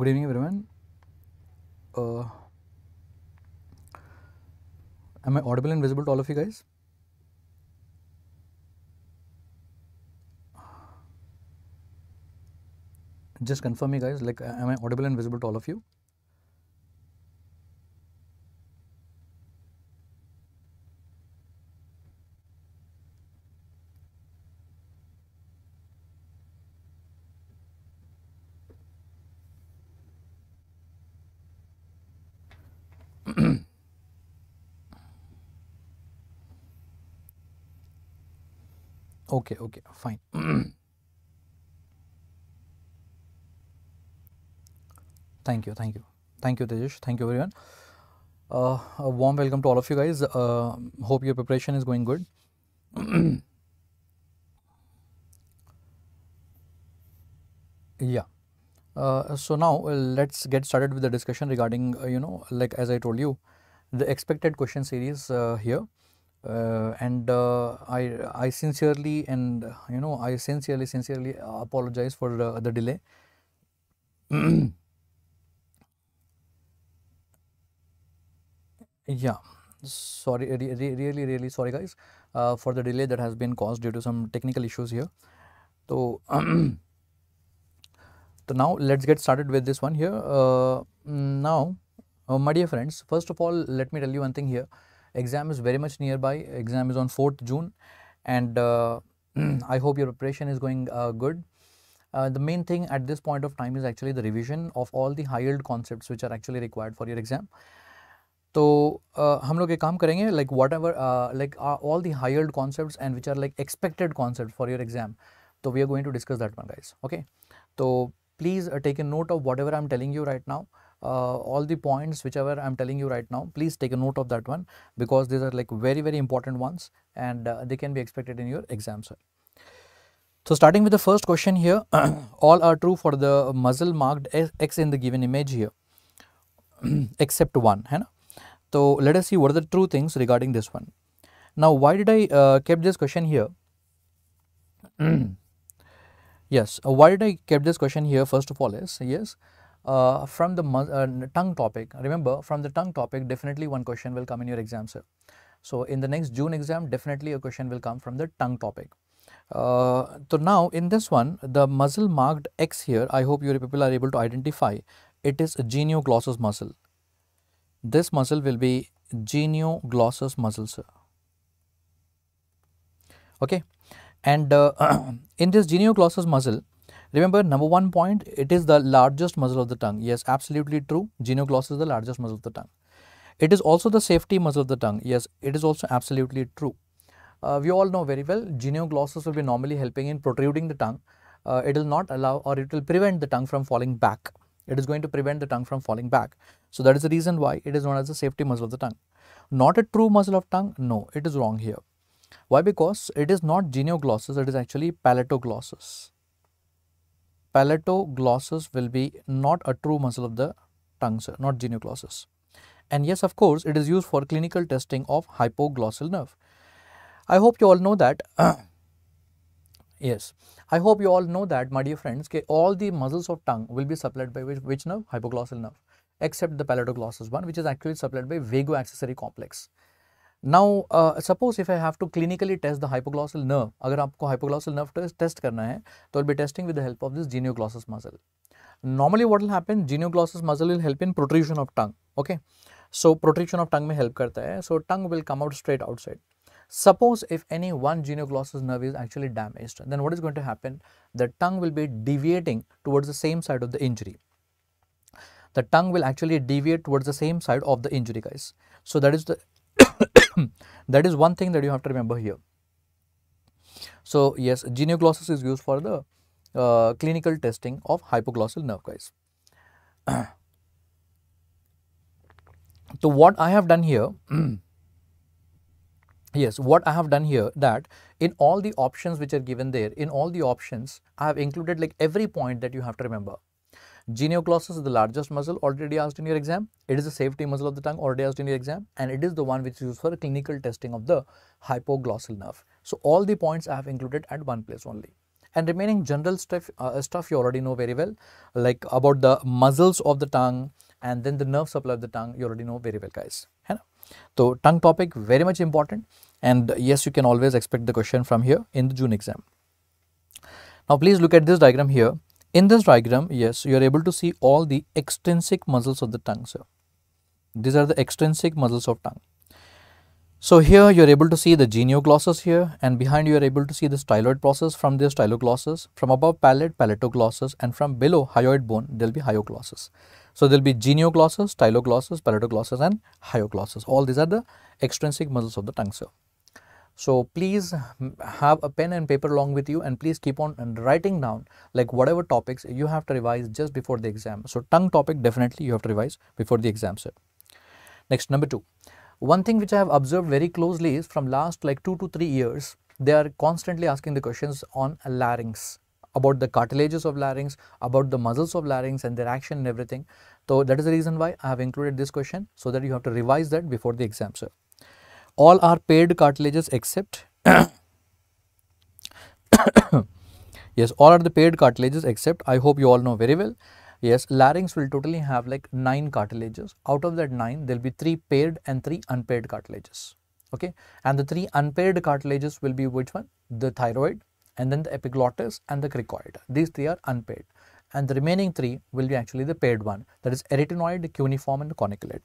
Good evening, everyone. Uh, am I audible and visible to all of you guys? Just confirm me, guys. Like, am I audible and visible to all of you? Okay, okay, fine. thank you, thank you, thank you, Tejish. Thank you, everyone. Uh, a warm welcome to all of you guys. Uh, hope your preparation is going good. yeah. Uh, so now uh, let's get started with the discussion regarding uh, you know like as I told you the expected question series uh, here uh, and uh, I I sincerely and you know I sincerely sincerely apologize for the, the delay. yeah, sorry, re re really really sorry guys uh, for the delay that has been caused due to some technical issues here. So. So now let's get started with this one here. Uh, now, uh, my dear friends, first of all, let me tell you one thing here Exam is very much nearby. Exam is on 4th June and uh, I hope your preparation is going uh, good. Uh, the main thing at this point of time is actually the revision of all the high yield concepts which are actually required for your exam. तो uh, हम लोग एक काम करेंगे like what ever like all the high yield concepts and which are like expected concepts for your exam. So we are going to discuss that one guys. Okay. So please uh, take a note of whatever I'm telling you right now. Uh, all the points whichever I'm telling you right now, please take a note of that one because these are like very, very important ones and uh, they can be expected in your exam, sir. So starting with the first question here, all are true for the muzzle marked X in the given image here, except one. Hai na? So let us see what are the true things regarding this one. Now, why did I uh, kept this question here? Yes, uh, why did I kept this question here first of all is, yes, uh, from the uh, tongue topic, remember from the tongue topic definitely one question will come in your exam sir. So, in the next June exam definitely a question will come from the tongue topic. Uh, so, now in this one the muscle marked X here I hope your people are able to identify it is genioglossus muscle. This muscle will be genioglossus muscle sir. Okay and uh, in this genioglossus muscle, remember number one point, it is the largest muscle of the tongue. Yes, absolutely true. Genioglossus is the largest muscle of the tongue. It is also the safety muscle of the tongue. Yes, it is also absolutely true. Uh, we all know very well, genioglossus will be normally helping in protruding the tongue. Uh, it will not allow or it will prevent the tongue from falling back. It is going to prevent the tongue from falling back. So that is the reason why it is known as the safety muscle of the tongue. Not a true muscle of tongue? No, it is wrong here. Why? Because it is not genioglossus, it is actually palatoglossus. Palatoglossus will be not a true muscle of the tongue, sir, not genioglossus. And yes, of course, it is used for clinical testing of hypoglossal nerve. I hope you all know that. yes, I hope you all know that, my dear friends, okay, all the muscles of tongue will be supplied by which, which nerve? Hypoglossal nerve, except the palatoglossus one, which is actually supplied by vago accessory complex. Now, uh, suppose if I have to clinically test the hypoglossal nerve, अगर आपको hypoglossal nerve test test करना है, तो I'll be testing with the help of this genioglossus muscle. Normally, what will happen? Genioglossus muscle will help in protrusion of tongue. Okay, so protrusion of tongue में help करता है. So tongue will come out straight outside. Suppose if any one genioglossus nerve is actually damaged, then what is going to happen? The tongue will be deviating towards the same side of the injury. The tongue will actually deviate towards the same side of the injury, guys. So that is the that is one thing that you have to remember here. So, yes, genioglossus is used for the uh, clinical testing of hypoglossal nerve guys. so, what I have done here, yes, what I have done here that in all the options which are given there, in all the options, I have included like every point that you have to remember. Genioglossus is the largest muscle already asked in your exam. It is the safety muscle of the tongue already asked in your exam and it is the one which is used for clinical testing of the hypoglossal nerve. So all the points I have included at one place only. and remaining general stuff uh, stuff you already know very well like about the muscles of the tongue and then the nerve supply of the tongue you already know very well guys so tongue topic very much important and yes you can always expect the question from here in the June exam. Now please look at this diagram here. In this diagram yes you are able to see all the extrinsic muscles of the tongue sir. These are the extrinsic muscles of tongue. So here you are able to see the genioglossus here and behind you are able to see the styloid process from the styloglossus, from above palate, palatoglossus and from below hyoid bone there will be hyoglossus. So there will be genioglossus, styloglossus, palatoglossus and hyoglossus. All these are the extrinsic muscles of the tongue sir. So please have a pen and paper along with you and please keep on writing down like whatever topics you have to revise just before the exam. So tongue topic definitely you have to revise before the exam sir. Next number 2. One thing which I have observed very closely is from last like 2 to 3 years, they are constantly asking the questions on larynx, about the cartilages of larynx, about the muscles of larynx and their action and everything. So that is the reason why I have included this question so that you have to revise that before the exam, sir. All are paired cartilages except yes, all are the paired cartilages except I hope you all know very well Yes, larynx will totally have like 9 cartilages. Out of that 9, there will be 3 paired and 3 unpaired cartilages. Okay, and the 3 unpaired cartilages will be which one? The thyroid and then the epiglottis and the cricoid. These 3 are unpaired and the remaining 3 will be actually the paired one that is arytenoid, the cuneiform and the corniculate.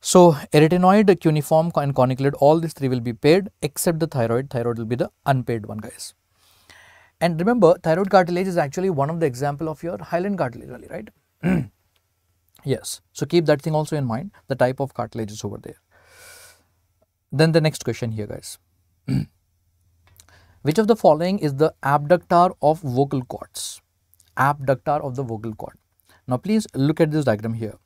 So, arytenoid, cuneiform and corniculate all these 3 will be paired except the thyroid. Thyroid will be the unpaid one guys. And remember, thyroid cartilage is actually one of the example of your hyaline cartilage, really, right? yes. So keep that thing also in mind, the type of cartilage is over there. Then the next question here, guys. Which of the following is the abductor of vocal cords? Abductor of the vocal cord. Now, please look at this diagram here.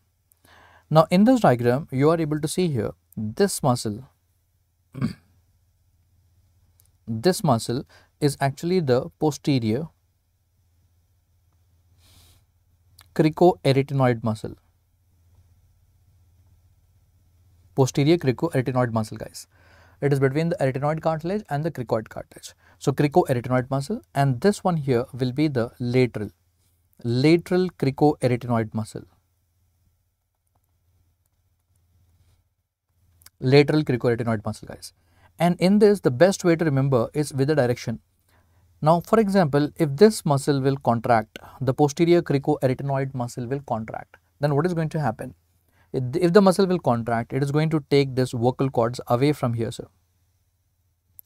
Now, in this diagram, you are able to see here this muscle. this muscle is actually the posterior cricoarytenoid muscle. Posterior cricoarytenoid muscle guys. It is between the arytenoid cartilage and the cricoid cartilage. So cricoarytenoid muscle and this one here will be the lateral, lateral cricoarytenoid muscle. Lateral cricoarytenoid muscle guys. And in this the best way to remember is with the direction now, for example, if this muscle will contract, the posterior cricoarytenoid muscle will contract, then what is going to happen? If the muscle will contract, it is going to take this vocal cords away from here, sir.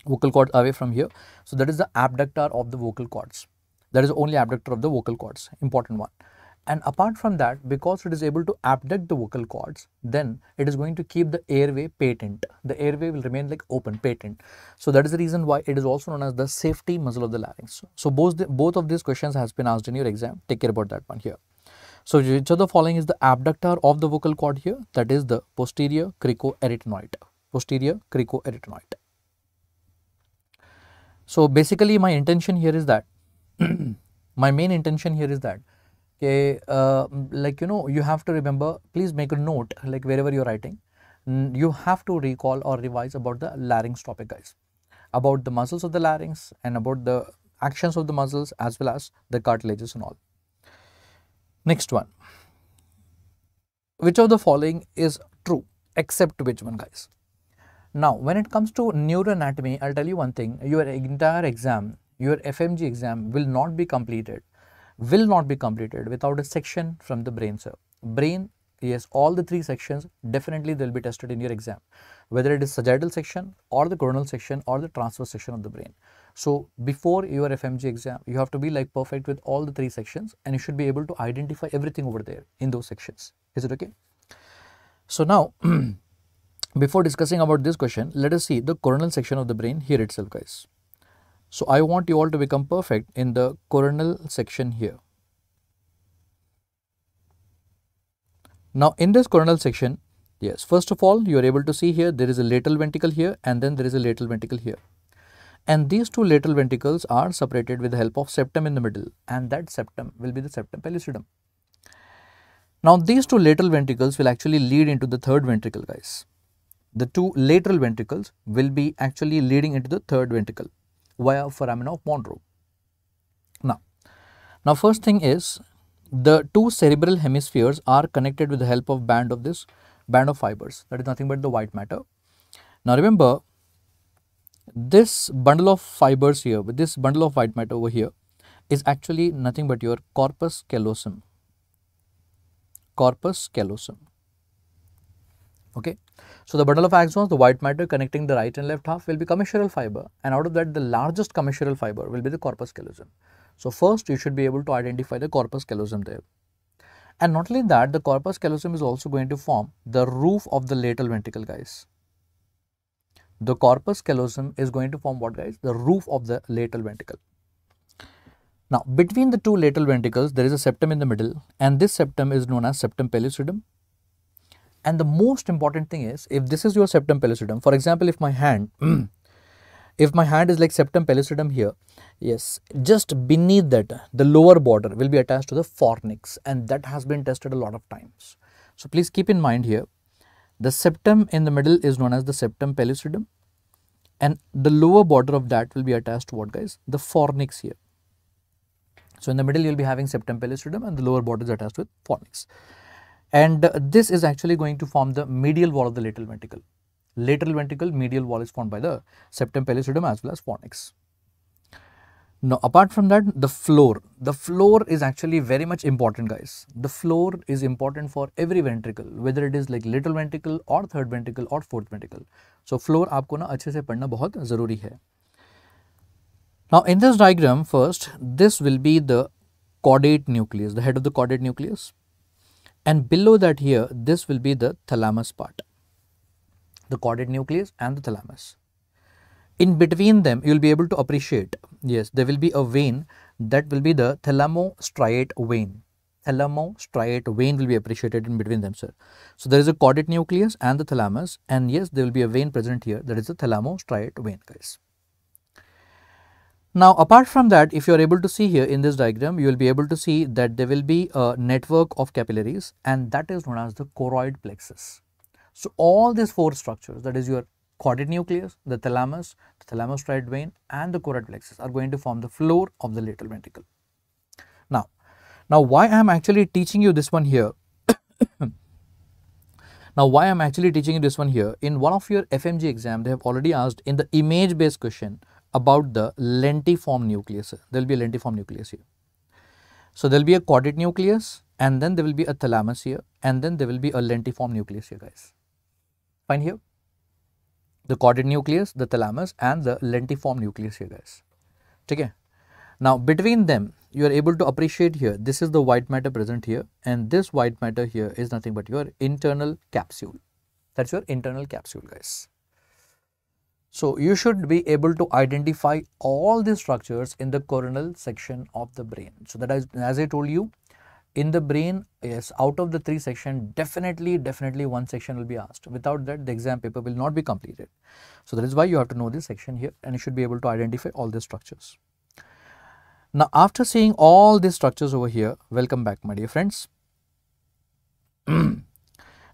Vocal cords away from here. So, that is the abductor of the vocal cords. That is only abductor of the vocal cords, important one. And apart from that, because it is able to abduct the vocal cords, then it is going to keep the airway patent. The airway will remain like open, patent. So that is the reason why it is also known as the safety muscle of the larynx. So both, the, both of these questions has been asked in your exam. Take care about that one here. So which of the following is the abductor of the vocal cord here? That is the posterior cricoarytenoid. Posterior cricoarytenoid. So basically my intention here is that, my main intention here is that uh, like you know you have to remember please make a note like wherever you're writing you have to recall or revise about the larynx topic guys. About the muscles of the larynx and about the actions of the muscles as well as the cartilages and all. Next one. Which of the following is true except which one guys? Now when it comes to neuroanatomy i'll tell you one thing. Your entire exam your fmg exam will not be completed will not be completed without a section from the brain sir. Brain, yes, all the three sections definitely they'll be tested in your exam, whether it is sagittal section or the coronal section or the transverse section of the brain. So before your FMG exam, you have to be like perfect with all the three sections and you should be able to identify everything over there in those sections. Is it okay? So now, before discussing about this question, let us see the coronal section of the brain here itself guys. So I want you all to become perfect in the coronal section here. Now in this coronal section, yes, first of all, you are able to see here, there is a lateral ventricle here and then there is a lateral ventricle here. And these two lateral ventricles are separated with the help of septum in the middle and that septum will be the septum pellucidum. Now these two lateral ventricles will actually lead into the third ventricle guys. The two lateral ventricles will be actually leading into the third ventricle via foramen of Monro. Now first thing is the two cerebral hemispheres are connected with the help of band of this band of fibers that is nothing but the white matter. Now remember this bundle of fibers here with this bundle of white matter over here is actually nothing but your corpus callosum corpus callosum okay so the bundle of axons the white matter connecting the right and left half will be commissural fiber and out of that the largest commissural fiber will be the corpus callosum so first you should be able to identify the corpus callosum there and not only that the corpus callosum is also going to form the roof of the lateral ventricle guys the corpus callosum is going to form what guys? The roof of the lateral ventricle. Now, between the two lateral ventricles, there is a septum in the middle and this septum is known as septum pellucidum. And the most important thing is, if this is your septum pellucidum, for example, if my hand, if my hand is like septum pellucidum here, yes, just beneath that, the lower border will be attached to the fornix and that has been tested a lot of times. So, please keep in mind here, the septum in the middle is known as the septum pellucidum and the lower border of that will be attached to what guys? The fornix here. So, in the middle you will be having septum pellucidum and the lower border is attached with fornix And uh, this is actually going to form the medial wall of the lateral ventricle. Lateral ventricle medial wall is formed by the septum pellucidum as well as fornix. Now, apart from that, the floor. The floor is actually very much important, guys. The floor is important for every ventricle, whether it is like little ventricle or third ventricle or fourth ventricle. So, floor आपको ना अच्छे से पढ़ना बहुत ज़रूरी है. Now, in this diagram, first, this will be the caudate nucleus, the head of the caudate nucleus. And below that here, this will be the thalamus part, the caudate nucleus and the thalamus. In between them you will be able to appreciate yes there will be a vein that will be the thalamostriate vein. Thalamostriate vein will be appreciated in between them sir. So there is a caudate nucleus and the thalamus and yes there will be a vein present here that is the thalamostriate vein guys now apart from that if you are able to see here in this diagram you will be able to see that there will be a network of capillaries and that is known as the choroid plexus so all these four structures that is your caudate nucleus, the thalamus, the thalamostriate vein and the choroid plexus are going to form the floor of the lateral ventricle. Now, now why I am actually teaching you this one here? now why I am actually teaching you this one here? In one of your FMG exam, they have already asked in the image based question about the lentiform nucleus. There will be a lentiform nucleus here. So, there will be a caudate nucleus and then there will be a thalamus here and then there will be a lentiform nucleus here guys. Fine here the caudate nucleus, the thalamus and the lentiform nucleus here guys. Okay. Now between them you are able to appreciate here this is the white matter present here and this white matter here is nothing but your internal capsule. That's your internal capsule guys. So you should be able to identify all the structures in the coronal section of the brain. So that is as I told you in the brain yes out of the three section definitely definitely one section will be asked. Without that the exam paper will not be completed. So that is why you have to know this section here and you should be able to identify all the structures. Now after seeing all these structures over here welcome back my dear friends.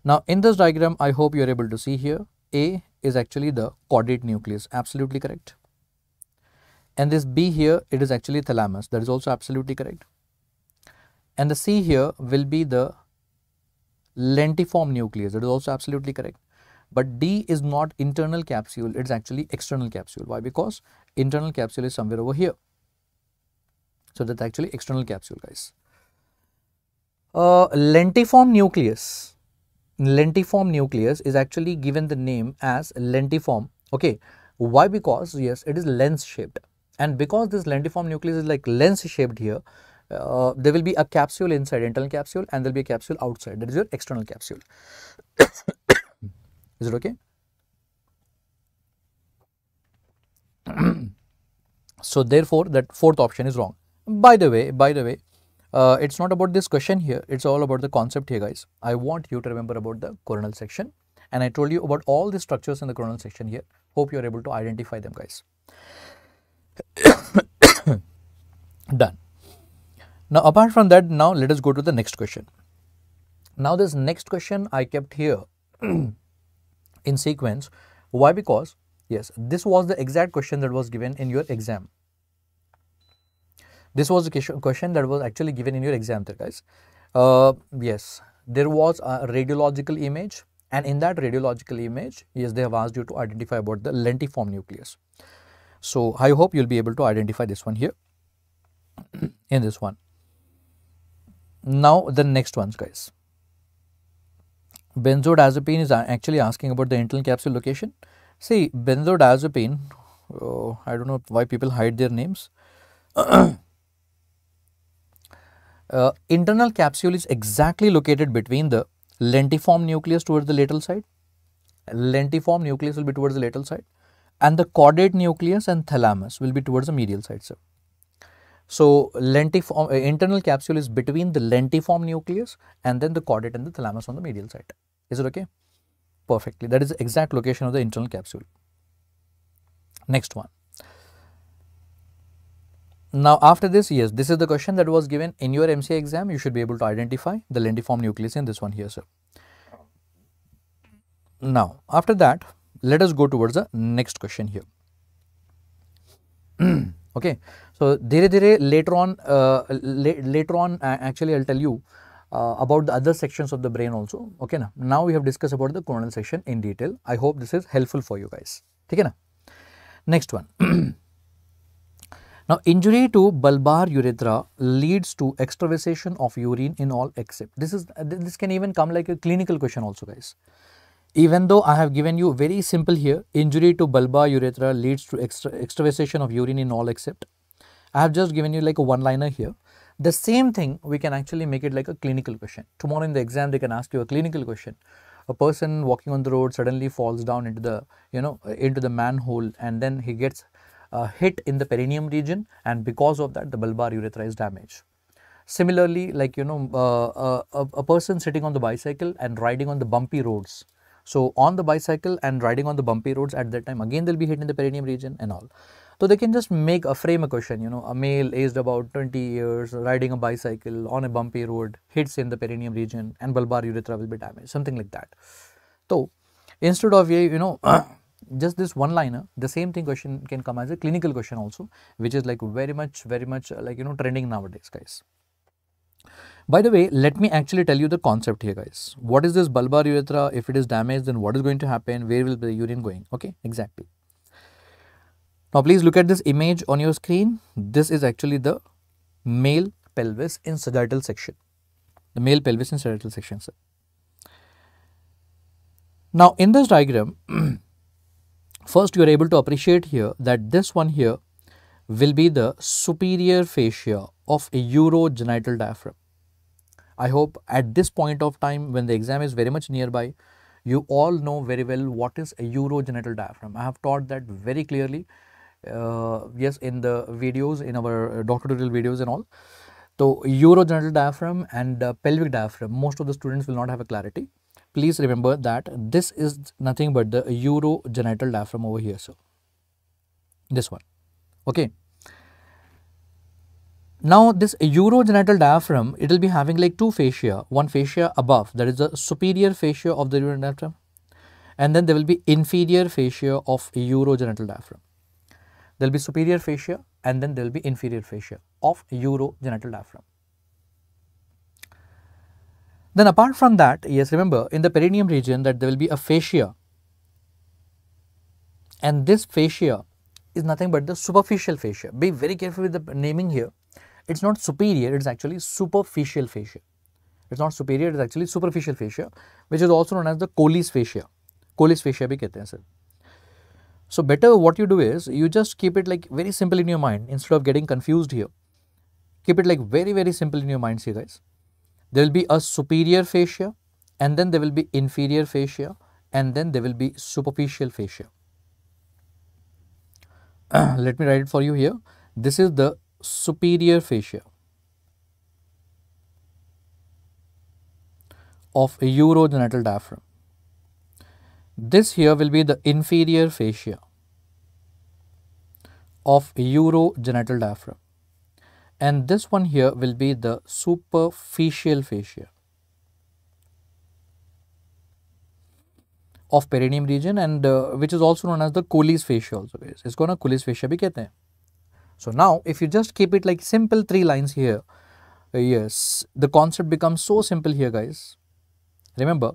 Now in this diagram i hope you are able to see here a is actually the caudate nucleus absolutely correct and this b here it is actually thalamus that is also absolutely correct and the C here will be the lentiform nucleus. That is also absolutely correct. But D is not internal capsule, it is actually external capsule. Why? Because internal capsule is somewhere over here. So that's actually external capsule, guys. Uh, lentiform nucleus. Lentiform nucleus is actually given the name as lentiform. Okay. Why? Because yes, it is lens shaped. And because this lentiform nucleus is like lens shaped here, uh, there will be a capsule inside internal capsule and there will be a capsule outside that is your external capsule. is it okay? so therefore that fourth option is wrong. By the way, by the way, uh, it's not about this question here, it's all about the concept here guys. I want you to remember about the coronal section and I told you about all the structures in the coronal section here. Hope you are able to identify them guys. Done. Now apart from that, now let us go to the next question. Now this next question I kept here in sequence. Why? Because yes, this was the exact question that was given in your exam. This was a question that was actually given in your exam there guys. Uh, yes, there was a radiological image and in that radiological image, yes, they have asked you to identify about the lentiform nucleus. So, I hope you will be able to identify this one here in this one. Now, the next ones guys. Benzodiazepine is actually asking about the internal capsule location. See, benzodiazepine, oh, I don't know why people hide their names. uh, internal capsule is exactly located between the lentiform nucleus towards the lateral side. Lentiform nucleus will be towards the lateral side and the caudate nucleus and thalamus will be towards the medial side. Sir. So, lentiform uh, internal capsule is between the lentiform nucleus and then the caudate and the thalamus on the medial side. Is it okay? Perfectly. That is the exact location of the internal capsule. Next one. Now, after this, yes, this is the question that was given in your MCI exam. You should be able to identify the lentiform nucleus in this one here, sir. Now, after that, let us go towards the next question here. okay. So, dire dire later on, uh, la later on, uh, actually, I'll tell you uh, about the other sections of the brain also. Okay, na? Now, we have discussed about the coronal section in detail. I hope this is helpful for you guys. Okay, na? Next one. Now, injury to bulbar urethra leads to extravasation of urine in all except. This is this can even come like a clinical question also guys. Even though I have given you very simple here, injury to bulbar urethra leads to extra, extravasation of urine in all except. I have just given you like a one liner here. The same thing we can actually make it like a clinical question. Tomorrow in the exam they can ask you a clinical question. A person walking on the road suddenly falls down into the you know into the manhole and then he gets uh, hit in the perineum region and because of that the bulbar urethra is damaged. Similarly, like you know, uh, uh, a, a person sitting on the bicycle and riding on the bumpy roads. So, on the bicycle and riding on the bumpy roads at that time again they will be hit in the perineum region and all. So, they can just make a frame a question, you know, a male aged about 20 years riding a bicycle on a bumpy road hits in the perineum region and bulbar urethra will be damaged, something like that. So, instead of, you know, just this one liner the same thing question can come as a clinical question also which is like very much very much uh, like you know trending nowadays guys. By the way let me actually tell you the concept here guys. What is this bulbar urethra if it is damaged then what is going to happen? Where will the urine going? Okay exactly. Now please look at this image on your screen. This is actually the male pelvis in sagittal section. The male pelvis in sagittal section sir. now in this diagram First, you are able to appreciate here that this one here will be the superior fascia of a urogenital diaphragm. I hope at this point of time when the exam is very much nearby, you all know very well what is a urogenital diaphragm. I have taught that very clearly, uh, yes, in the videos, in our DocTutorials videos and all. So, urogenital diaphragm and uh, pelvic diaphragm, most of the students will not have a clarity please remember that this is nothing but the urogenital diaphragm over here. So, this one. Okay. Now, this urogenital diaphragm, it will be having like two fascia, one fascia above that is the superior fascia of the urogenital diaphragm and then there will be inferior fascia of urogenital diaphragm. There will be superior fascia and then there will be inferior fascia of urogenital diaphragm. Then apart from that, yes, remember in the perineum region that there will be a fascia and this fascia is nothing but the superficial fascia. Be very careful with the naming here. It is not superior, it is actually superficial fascia. It is not superior, it is actually superficial fascia which is also known as the Colles fascia. Colles fascia bhi kehte hain sir. So, better what you do is you just keep it like very simple in your mind instead of getting confused here. Keep it like very very simple in your mind see guys there will be a superior fascia and then there will be inferior fascia and then there will be superficial fascia. Let me write it for you here. This is the superior fascia of a urogenital diaphragm. This here will be the inferior fascia of urogenital diaphragm and this one here will be the superficial fascia of perineum region and uh, which is also known as the Colles fascia also guys. It's gonna Colles fascia bhi kehte hain. So now if you just keep it like simple three lines here, uh, yes, the concept becomes so simple here guys. Remember,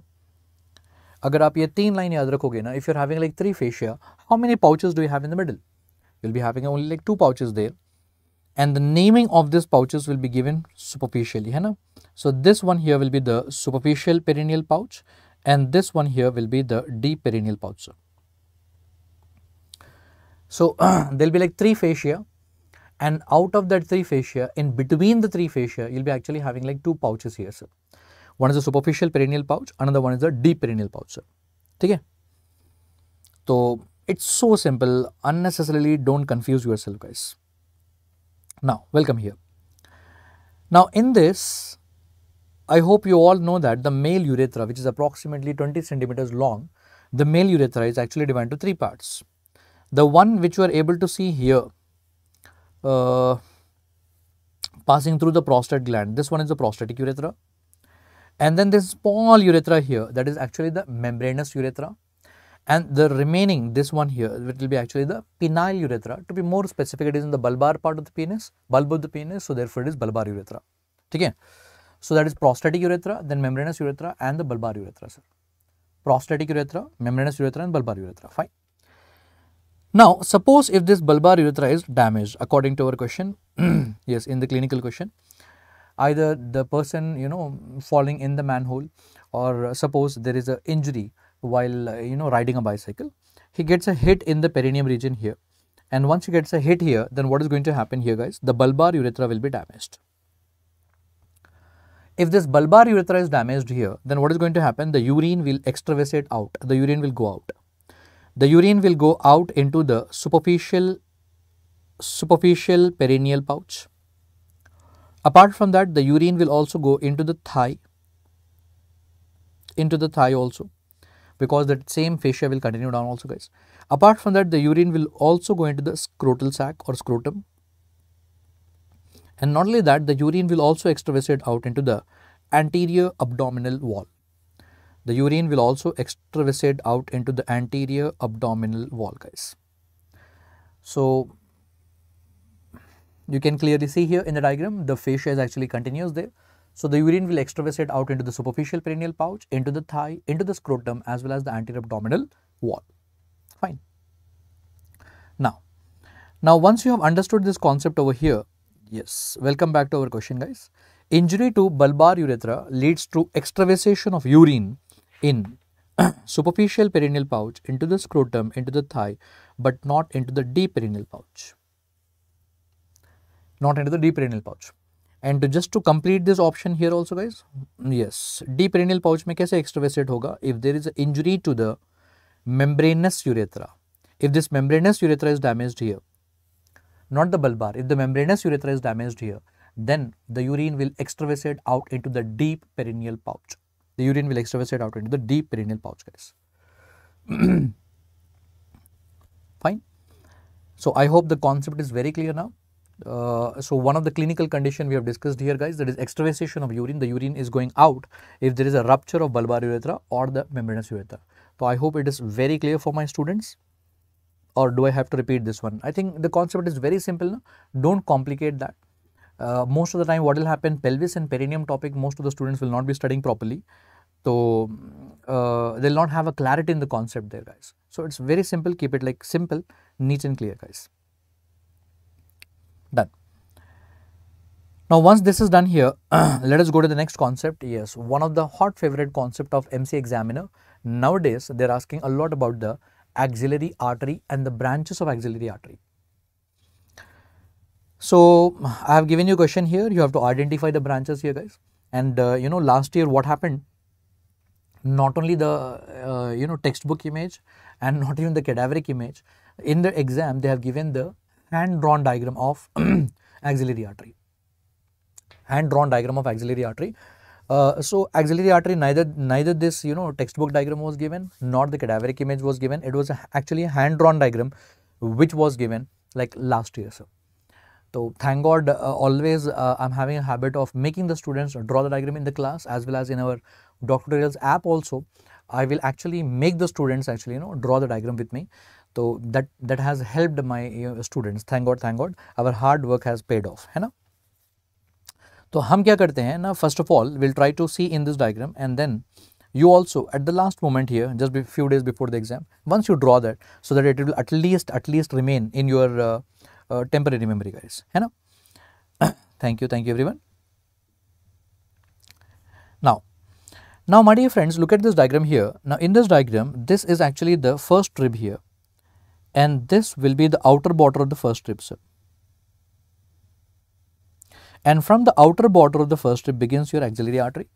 अगर आप ये तीन line याद रखोगे ना if you are having like three fascia how many pouches do you have in the middle you will be two pouches there and the naming of these pouches will be given superficially hai na? so this one here will be the superficial perineal pouch and this one here will be the deep perineal pouch so there'll be like three fascia and out of that three fascia in between the three fascia you'll be actually having like two pouches here sir. One is the superficial perineal pouch another one is the deep perineal pouch sir. Okay so it's so simple unnecessarily don't confuse yourself guys now, welcome here. Now, in this, I hope you all know that the male urethra, which is approximately 20 centimeters long, the male urethra is actually divided into three parts. The one which you are able to see here, uh, passing through the prostate gland, this one is the prostatic urethra. And then this small urethra here, that is actually the membranous urethra and the remaining this one here it will be actually the penile urethra. To be more specific it is in the bulbar part of the penis bulb of the penis so therefore it is bulbar urethra. Okay? So that is prostatic urethra then membranous urethra and the bulbar urethra sir. Prostatic urethra membranous urethra and bulbar urethra. Fine. Now suppose if this bulbar urethra is damaged according to our question yes in the clinical question either the person you know falling in the manhole or suppose there is a injury while uh, you know riding a bicycle he gets a hit in the perineum region here. And once he gets a hit here then what is going to happen here guys? The bulbar urethra will be damaged. If this bulbar urethra is damaged here then what is going to happen? The urine will extravasate out. The urine will go out. The urine will go out into the superficial superficial perineal pouch. Apart from that the urine will also go into the thigh into the thigh also because that same fascia will continue down also guys. Apart from that the urine will also go into the scrotal sac or scrotum and not only that the urine will also extravasate out into the anterior abdominal wall. The urine will also extravasate out into the anterior abdominal wall guys. So you can clearly see here in the diagram the fascia is actually continuous there so the urine will extravasate out into the superficial perineal pouch, into the thigh, into the scrotum as well as the anterior abdominal wall. Fine. Now, now once you have understood this concept over here, yes, welcome back to our question guys. Injury to bulbar urethra leads to extravasation of urine in superficial perineal pouch into the scrotum, into the thigh, but not into the deep perineal pouch. Not into the deep perineal pouch. And just to complete this option here also guys yes the perineal pouch में कैसे extravasate होगा if there is injury to the membranous urethra if this membranous urethra is damaged here not the bulbar if the membranous urethra is damaged here then the urine will extravasate out into the deep perineal pouch the urine will extravasate out into the deep perineal pouch guys fine so i hope the concept is very clear now uh, so one of the clinical condition we have discussed here guys that is extravasation of urine. The urine is going out if there is a rupture of bulbar urethra or the membranous urethra. So i hope it is very clear for my students or do i have to repeat this one? I think the concept is very simple no? don't complicate that. Uh, most of the time what will happen pelvis and perineum topic most of the students will not be studying properly. So uh, they'll not have a clarity in the concept there guys. So it's very simple. Keep it like simple neat and clear guys done. Now, once this is done here, let us go to the next concept. Yes, one of the hot favorite concept of MC examiner. Nowadays, they are asking a lot about the axillary artery and the branches of axillary artery. So, I have given you a question here. You have to identify the branches here, guys. And uh, you know, last year what happened? Not only the uh, you know textbook image and not even the cadaveric image. In the exam, they have given the hand drawn diagram of axillary artery. Hand drawn diagram of axillary artery. Uh, so axillary artery neither neither this you know textbook diagram was given nor the cadaveric image was given it was actually a hand drawn diagram which was given like last year so so thank god uh, always uh, i'm having a habit of making the students draw the diagram in the class as well as in our DocTutorials app also i will actually make the students actually you know draw the diagram with me So that that has helped my uh, students. Thank God, thank God. Our hard work has paid off, है ना? तो हम क्या करते हैं ना first of all will try to see in this diagram and then you also at the last moment here just a few days before the exam once you draw that so that it will at least at least remain in your uh, uh, temporary memory guys है ना thank you thank you everyone now now my dear friends look at this diagram here now in this diagram this is actually the first rib here and this will be the outer border of the first rib and from the outer border of the first rib begins your axillary artery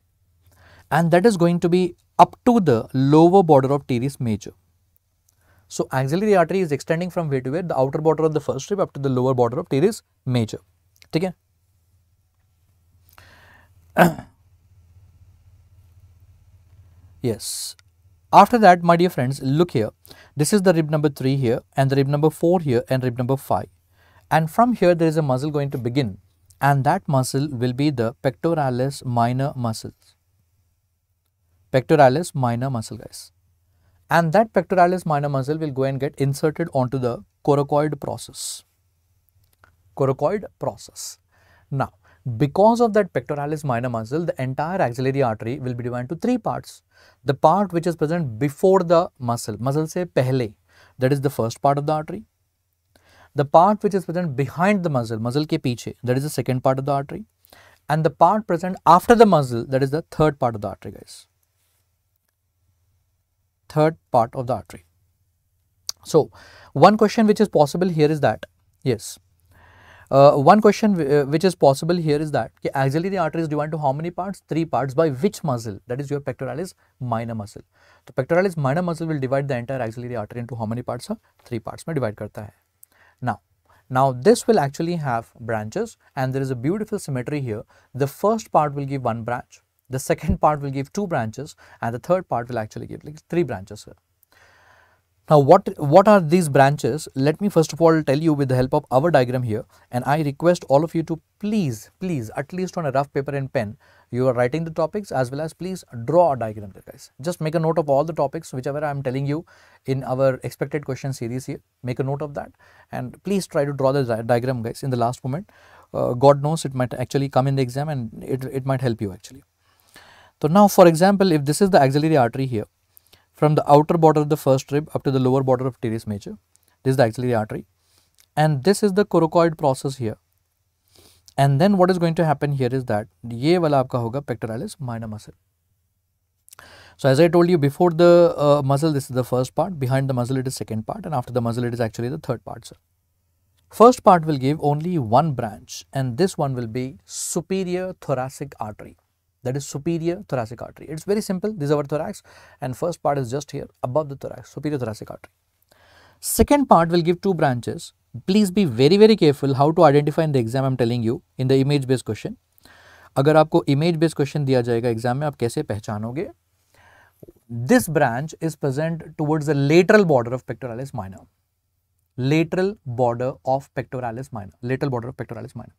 and that is going to be up to the lower border of teres major. So, axillary artery is extending from where to where the outer border of the first rib up to the lower border of teres major. Okay? yes. After that, my dear friends, look here. This is the rib number 3 here and the rib number 4 here and rib number 5. And from here, there is a muscle going to begin and that muscle will be the pectoralis minor muscles. Pectoralis minor muscle guys. And that pectoralis minor muscle will go and get inserted onto the coracoid process. Coracoid process. Now, because of that pectoralis minor muscle, the entire axillary artery will be divided into three parts. The part which is present before the muscle, muscle say pehle, that is the first part of the artery. The part which is present behind the muscle, muscle ke piche, that is the second part of the artery. And the part present after the muscle, that is the third part of the artery, guys. Third part of the artery. So, one question which is possible here is that, yes, uh, one question uh, which is possible here is that okay, axillary artery is divided into how many parts? Three parts by which muscle? That is your pectoralis minor muscle. The pectoralis minor muscle will divide the entire axillary artery into how many parts? Three parts में divide करता है. Now, now this will actually have branches and there is a beautiful symmetry here. The first part will give one branch, the second part will give two branches and the third part will actually give like three branches here. Now what, what are these branches? Let me first of all tell you with the help of our diagram here and I request all of you to please, please at least on a rough paper and pen, you are writing the topics as well as please draw a diagram there guys. Just make a note of all the topics whichever I am telling you in our expected question series here. Make a note of that and please try to draw the di diagram guys in the last moment. Uh, God knows it might actually come in the exam and it, it might help you actually. So now for example, if this is the axillary artery here, from the outer border of the first rib up to the lower border of teres major. This is the axillary artery. And this is the coracoid process here. And then what is going to happen here is that ye wala aapka hoga pectoralis minor muscle. So as I told you before the uh, this is the first part. Behind the muscle it is second part, and after the muscle it is actually the third part. Sir. First part will give only one branch, and this one will be superior thoracic artery that is superior thoracic artery. It's very simple. This is our thorax and first part is just here above the thorax, superior thoracic artery. Second part will give two branches. Please be very very careful how to identify in the exam I'm telling you in the image based question. अगर आपको image based question दिया जाएगा exam में आप कैसे पहचानोगे This branch is present towards the lateral border of pectoralis minor. Lateral border of pectoralis minor. Lateral border of pectoralis minor.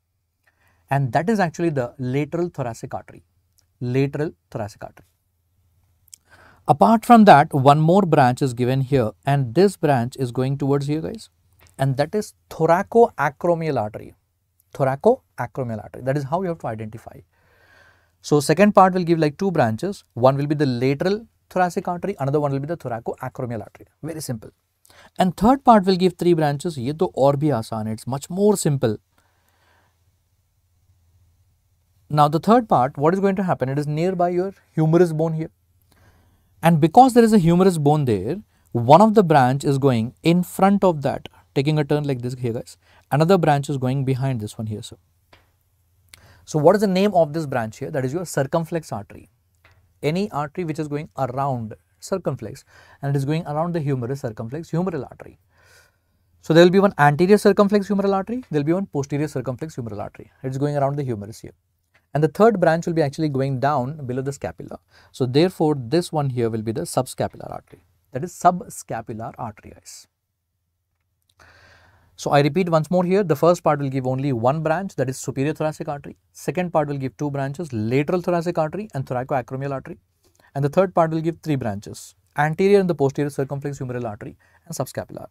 And that is actually the lateral thoracic artery lateral thoracic artery. Apart from that, one more branch is given here and this branch is going towards here guys and that is thoracoacromial artery. Thoracoacromial artery. That is how you have to identify. So second part will give like two branches. One will be the lateral thoracic artery, another one will be the thoracoacromial artery. Very simple. And third part will give three branches. Ye to aur bhi It's much more simple. Now the third part, what is going to happen? It is nearby your humerus bone here. And because there is a humerus bone there, one of the branch is going in front of that, taking a turn like this here guys. Another branch is going behind this one here. So, so what is the name of this branch here? That is your circumflex artery. Any artery which is going around circumflex and it is going around the humerus circumflex humeral artery. So, there will be one anterior circumflex humeral artery, there will be one posterior circumflex humeral artery. It is going around the humerus here and the third branch will be actually going down below the scapula. So, therefore, this one here will be the subscapular artery that is subscapular artery eyes. So, I repeat once more here the first part will give only one branch that is superior thoracic artery, second part will give two branches lateral thoracic artery and thoracoacromial artery and the third part will give three branches anterior and the posterior circumflex humeral artery and subscapular.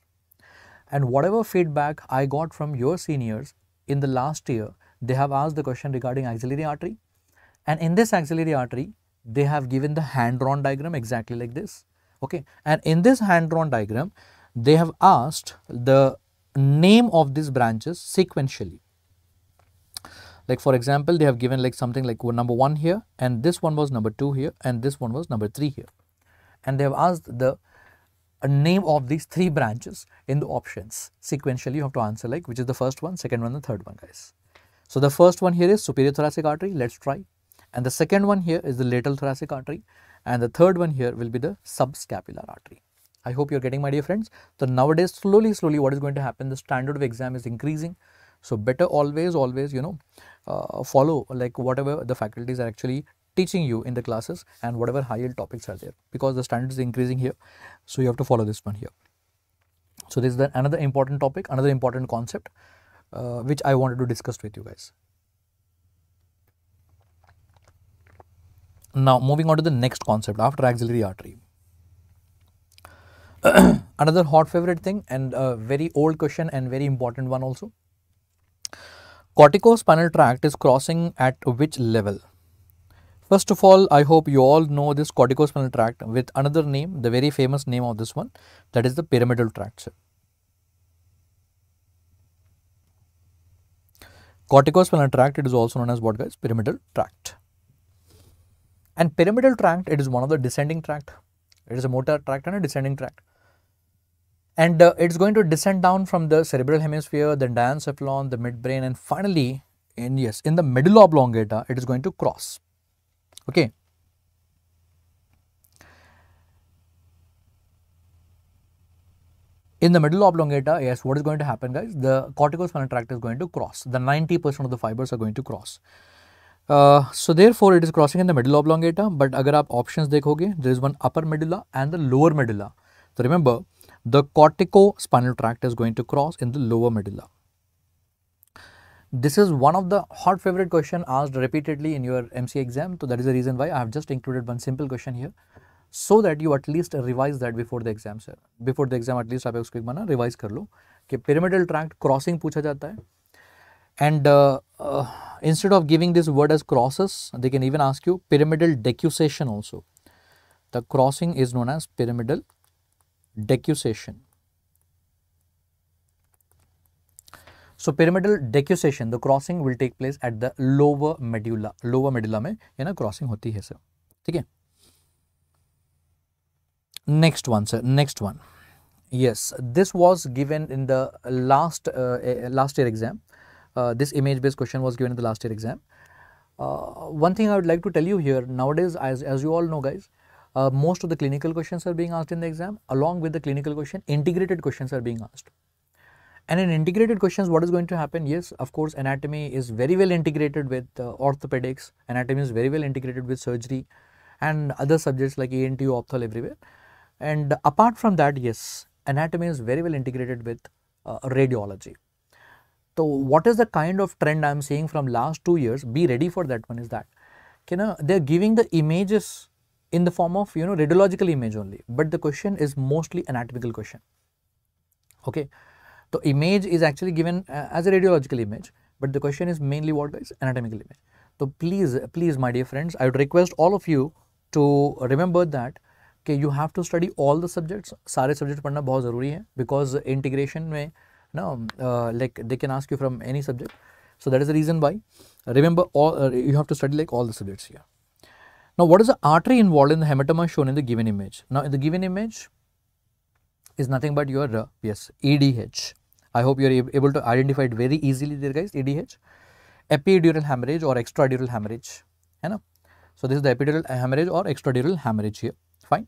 and whatever feedback I got from your seniors in the last year, they have asked the question regarding axillary artery. And in this axillary artery, they have given the hand drawn diagram exactly like this. Okay. And in this hand drawn diagram, they have asked the name of these branches sequentially. Like for example, they have given like something like number one here and this one was number two here and this one was number three here. And they have asked the name of these three branches in the options. Sequentially, you have to answer like which is the first one, second one, the third one guys. So the first one here is superior thoracic artery. Let's try. And the second one here is the lateral thoracic artery. And the third one here will be the subscapular artery. I hope you're getting my dear friends. So nowadays slowly slowly what is going to happen the standard of exam is increasing. So better always always you know uh, follow like whatever the faculties are actually teaching you in the classes and whatever high yield topics are there because the standard is increasing here. So you have to follow this one here. So this is the, another important topic, another important concept Uh, which I wanted to discuss with you guys. Now moving on to the next concept after axillary artery. Another hot favorite thing and a very old question and very important one also. Corticospinal tract is crossing at which level? First of all, I hope you all know this corticospinal tract with another name, the very famous name of this one, that is the pyramidal tract. Corticospinal tract, it is also known as what guys? Pyramidal tract. And pyramidal tract, it is one of the descending tract. It is a motor tract and a descending tract. And uh, it's going to descend down from the cerebral hemisphere, the diencephalon, the midbrain, and finally, in yes, in the medulla oblongata, it is going to cross. Okay. In the medulla oblongata, yes, what is going to happen guys? The corticospinal tract is going to cross. The 90% of the fibers are going to cross. Uh, so therefore, it is crossing in the medulla oblongata. But agar aap options dekhoge, there is one upper medulla and the lower medulla. So remember, the corticospinal tract is going to cross in the lower medulla. This is one of the hot favorite question asked repeatedly in your MC exam. So that is the reason why I have just included one simple question here so that you at least revise that before the exam sir before the exam at least आप उसको एक बार ना revise कर लो कि pyramidal tract crossing पूछा जाता है। And instead of giving this word as crosses they can even ask you pyramidal decussation also the crossing is known as pyramidal decussation so pyramidal decussation the crossing will take place at the lower medulla lower medulla में ना crossing होती है sir ठीक है? Next one sir. Next one. Yes, this was given in the last uh, last year exam. Uh, this image based question was given in the last year exam. Uh, one thing I would like to tell you here nowadays, as as you all know, guys, uh, most of the clinical questions are being asked in the exam. Along with the clinical question, integrated questions are being asked. And in integrated questions, what is going to happen? Yes, of course, anatomy is very well integrated with uh, orthopedics. Anatomy is very well integrated with surgery and other subjects like ENT, opthal everywhere. And apart from that, yes, anatomy is very well integrated with uh, radiology. So what is the kind of trend I am seeing from last two years? Be ready for that one is that, you know, they are giving the images in the form of, you know, radiological image only, but the question is mostly anatomical question. Okay. So image is actually given uh, as a radiological image, but the question is mainly what guys? Anatomical image. So please, please my dear friends, I would request all of you to remember that कि you have to study all the subjects सारे subjects पढ़ना बहुत ज़रूरी है because integration में ना uh, like they can ask you from any subject so that is the reason why remember all uh, you have to study like all the subjects here now what is the artery involved in the hematoma shown in the given image now in the given image is nothing but your uh, yes EDH I hope you are able to identify it very easily there guys EDH epidural hemorrhage or extradural hemorrhage है ना so this is the epidural hemorrhage or extradural hemorrhage here fine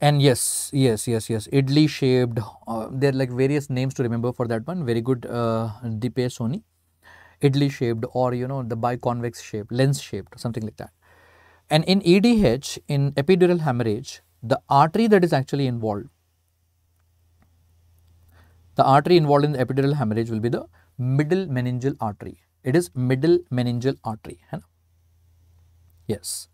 and yes yes yes yes idli shaped uh, there are like various names to remember for that one very good uh, Deepesh Soni idli shaped or you know the biconvex shape lens shaped something like that and in EDH in epidural hemorrhage the artery that is actually involved the artery involved in the epidural hemorrhage will be the middle meningeal artery. It is middle meningeal artery. Yes.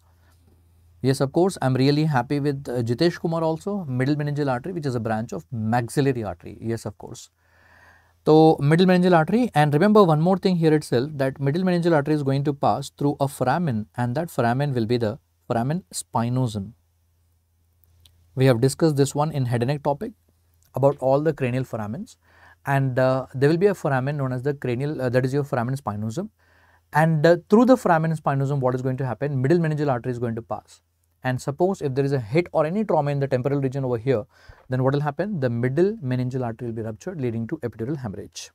Yes, of course, I'm really happy with uh, Jitesh Kumar also, middle meningeal artery, which is a branch of maxillary artery. Yes, of course. So, middle meningeal artery and remember one more thing here itself that middle meningeal artery is going to pass through a foramen and that foramen will be the foramen spinosum. We have discussed this one in head and neck topic about all the cranial foramens and uh, there will be a foramen known as the cranial uh, that is your foramen spinosum and uh, through the foramen spinosum what is going to happen middle meningeal artery is going to pass and suppose if there is a hit or any trauma in the temporal region over here then what will happen the middle meningeal artery will be ruptured leading to epidural hemorrhage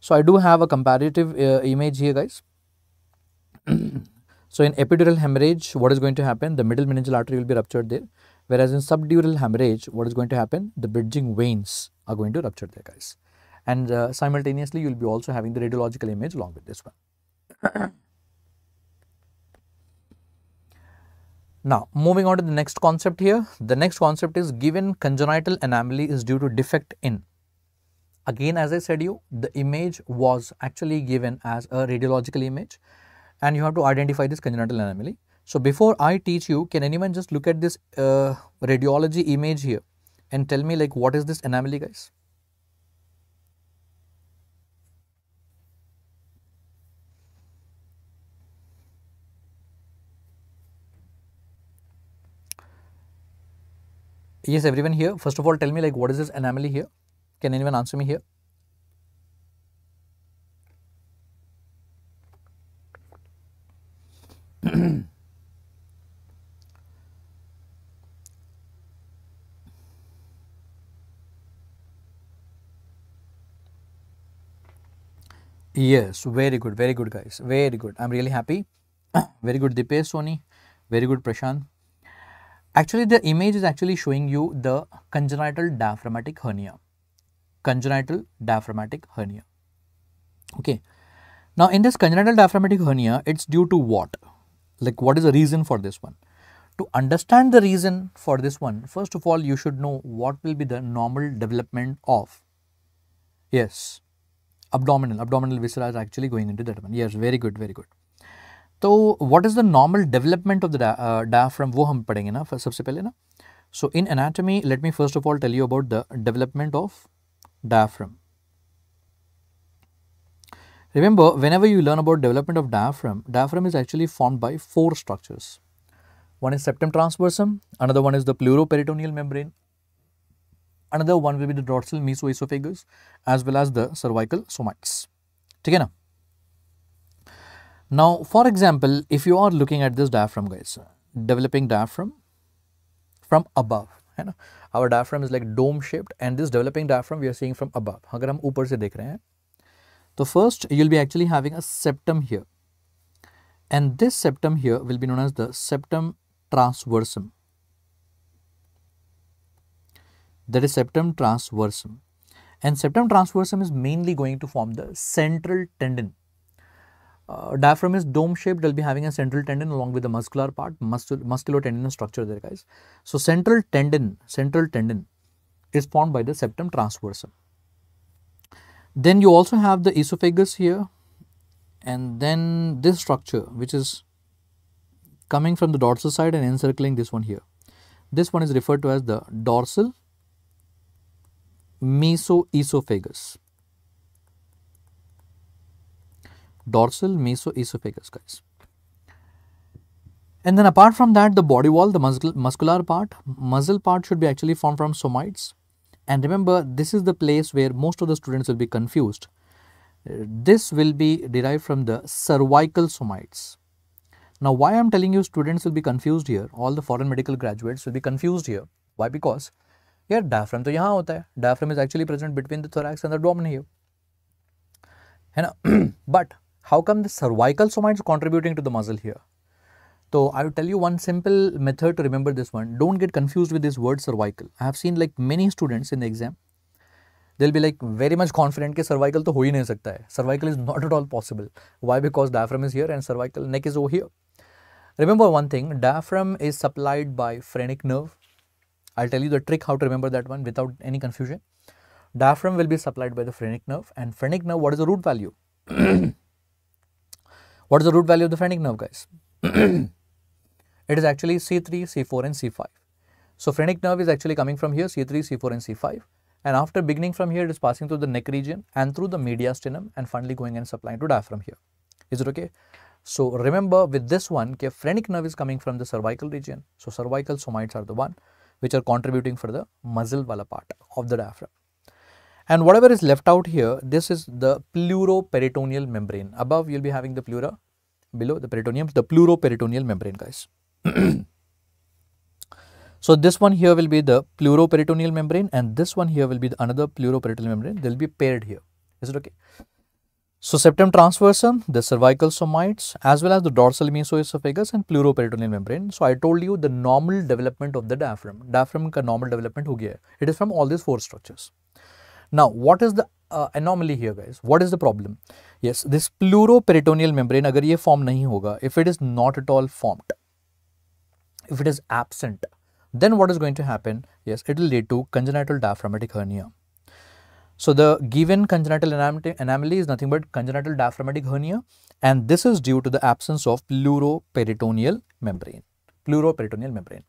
so i do have a comparative uh, image here guys so in epidural hemorrhage what is going to happen the middle meningeal artery will be ruptured there Whereas in subdural hemorrhage, what is going to happen? The bridging veins are going to rupture there guys. And uh, simultaneously, you will be also having the radiological image along with this one. now, moving on to the next concept here. The next concept is given congenital anomaly is due to defect in. Again, as I said you, the image was actually given as a radiological image and you have to identify this congenital anomaly. So, before I teach you, can anyone just look at this uh, radiology image here and tell me like what is this anomaly guys? Yes, everyone here. First of all, tell me like what is this anomaly here? Can anyone answer me here? Yes, very good, very good, guys. Very good. I'm really happy. very good, Dipesh Soni. Very good, Prashant. Actually, the image is actually showing you the congenital diaphragmatic hernia. Congenital diaphragmatic hernia. Okay. Now, in this congenital diaphragmatic hernia, it's due to what? Like, what is the reason for this one? To understand the reason for this one, first of all, you should know what will be the normal development of. Yes, abdominal abdominal viscera is actually going into that one yes very good very good so what is the normal development of the di uh, diaphragm वो हम पढ़ेंगे ना सबसे पहले ना so in anatomy let me first of all tell you about the development of diaphragm remember whenever you learn about development of diaphragm diaphragm is actually formed by four structures one is septum transversum another one is the pleuroperitoneal membrane Another one will be the dorsal mesoesophagus as well as the cervical somites. Okay, now, for example, if you are looking at this diaphragm guys, developing diaphragm from above, है ना our diaphragm is like dome shaped and this developing diaphragm we are seeing from above. अगर हम ऊपर से देख रहे हैं तो first you'll be actually having a septum here and this septum here will be known as the septum transversum that is septum transversum. And septum transversum is mainly going to form the central tendon. uh, diaphragm is dome shaped, they'll be having a central tendon along with the muscular part, muscul musculotendinous structure there guys. So, central tendon, central tendon is formed by the septum transversum. Then you also have the esophagus here and then this structure which is coming from the dorsal side and encircling this one here. This one is referred to as the dorsal mesoesophagus. Dorsal mesoesophagus, guys. And then apart from that, the body wall, the muscle, muscular part, muscle part should be actually formed from somites. And remember, this is the place where most of the students will be confused. This will be derived from the cervical somites. Now, why I am telling you students will be confused here, all the foreign medical graduates will be confused here. Why? Because यार diaphragm तो यहाँ होता है diaphragm is actually present between the thorax and the domain here है ना but how come the cervical so much contributing to the muscle here? So I will tell you one simple method to remember this one. Don't get confused with this word cervical. I have seen like many students in the exam. They'll be like very much confident that cervical to hoi nahi sakta hai. Cervical is not at all possible. Why? Because diaphragm is here and cervical neck is over here. Remember one thing, diaphragm is supplied by phrenic nerve. I'll tell you the trick how to remember that one without any confusion. Diaphragm will be supplied by the phrenic nerve and phrenic nerve, what is the root value? what is the root value of the phrenic nerve guys? it is actually C3, C4 and C5. So phrenic nerve is actually coming from here C3, C4 and C5 and after beginning from here it is passing through the neck region and through the mediastinum and finally going and supplying to diaphragm here. Is it okay? So remember with this one, okay, phrenic nerve is coming from the cervical region. So cervical somites are the one which are contributing for the muscle wala part of the diaphragm. And whatever is left out here, this is the pleuroperitoneal membrane. Above you'll be having the pleura, below the peritoneum, the pleuroperitoneal membrane guys. so this one here will be the pleuroperitoneal membrane and this one here will be the another pleuroperitoneal membrane. They'll be paired here. Is it okay? So septum transversum, the cervical somites as well as the dorsal mesoesophagus and pleuroperitoneal membrane. So I told you the normal development of the diaphragm. Diaphragm ka normal development ho gaya. It is from all these four structures. Now, what is the uh, anomaly here guys? What is the problem? Yes, this pleuroperitoneal membrane agar ye form nahi hoga, if it is not at all formed, if it is absent, then what is going to happen? Yes, it will lead to congenital diaphragmatic hernia. So the given congenital anomaly is nothing but congenital diaphragmatic hernia and this is due to the absence of pleuroperitoneal membrane, pleuroperitoneal membrane.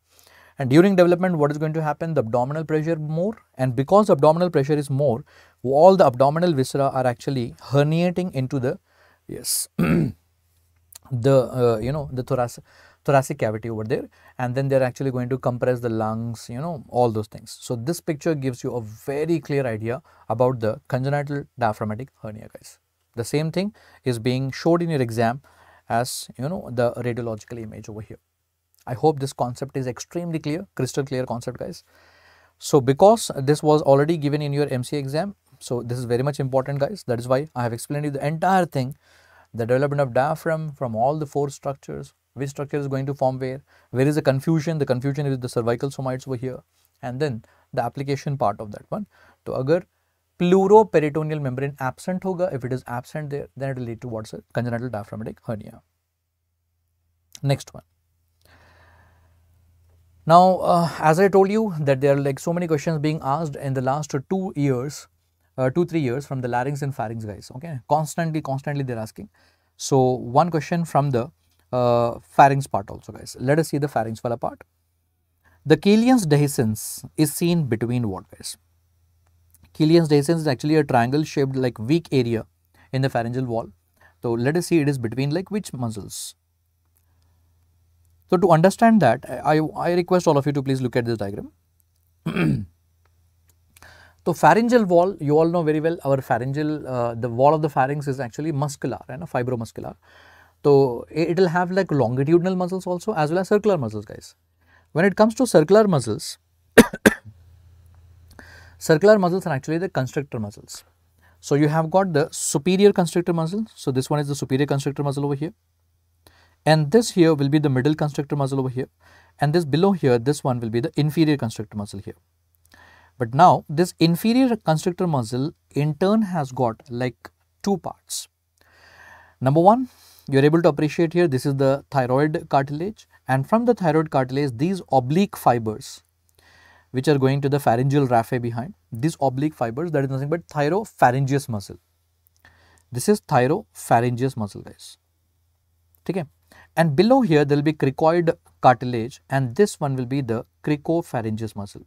And during development, what is going to happen? The abdominal pressure more and because abdominal pressure is more, all the abdominal viscera are actually herniating into the, yes, the, uh, you know, the thoracic, thoracic cavity over there and then they're actually going to compress the lungs, you know, all those things. So this picture gives you a very clear idea about the congenital diaphragmatic hernia guys. The same thing is being showed in your exam as, you know, the radiological image over here. I hope this concept is extremely clear, crystal clear concept guys. So because this was already given in your MCI exam, so this is very much important guys. That is why I have explained you the entire thing, the development of diaphragm from all the four structures, which structure is going to form where, where is the confusion, the confusion is the cervical somites over here and then the application part of that one. So agar pleuroperitoneal membrane absent hoga, if it is absent there, then it will lead to what's a congenital diaphragmatic hernia. Next one. Now, uh, as I told you that there are like so many questions being asked in the last two years, uh, two, three years from the larynx and pharynx guys, okay. Constantly, constantly they're asking. So, one question from the uh, pharynx part also guys. Let us see the pharynx wala part. The Killian's dehiscence is seen between what guys? Killian's dehiscence is actually a triangle shaped like weak area in the pharyngeal wall. So, let us see it is between like which muscles? So to understand that, I, I request all of you to please look at this diagram. so pharyngeal wall, you all know very well our pharyngeal, uh, the wall of the pharynx is actually muscular and right, fibromuscular. So it will have like longitudinal muscles also as well as circular muscles guys. When it comes to circular muscles, circular muscles are actually the constrictor muscles. So you have got the superior constrictor muscle. So this one is the superior constrictor muscle over here and this here will be the middle constrictor muscle over here and this below here this one will be the inferior constrictor muscle here. But now this inferior constrictor muscle in turn has got like two parts. Number one you are able to appreciate here this is the thyroid cartilage and from the thyroid cartilage these oblique fibers which are going to the pharyngeal raphe behind these oblique fibers that is nothing but thyropharyngeus muscle. This is thyropharyngeus muscle guys. Okay and below here there will be cricoid cartilage and this one will be the cricopharyngeus muscle.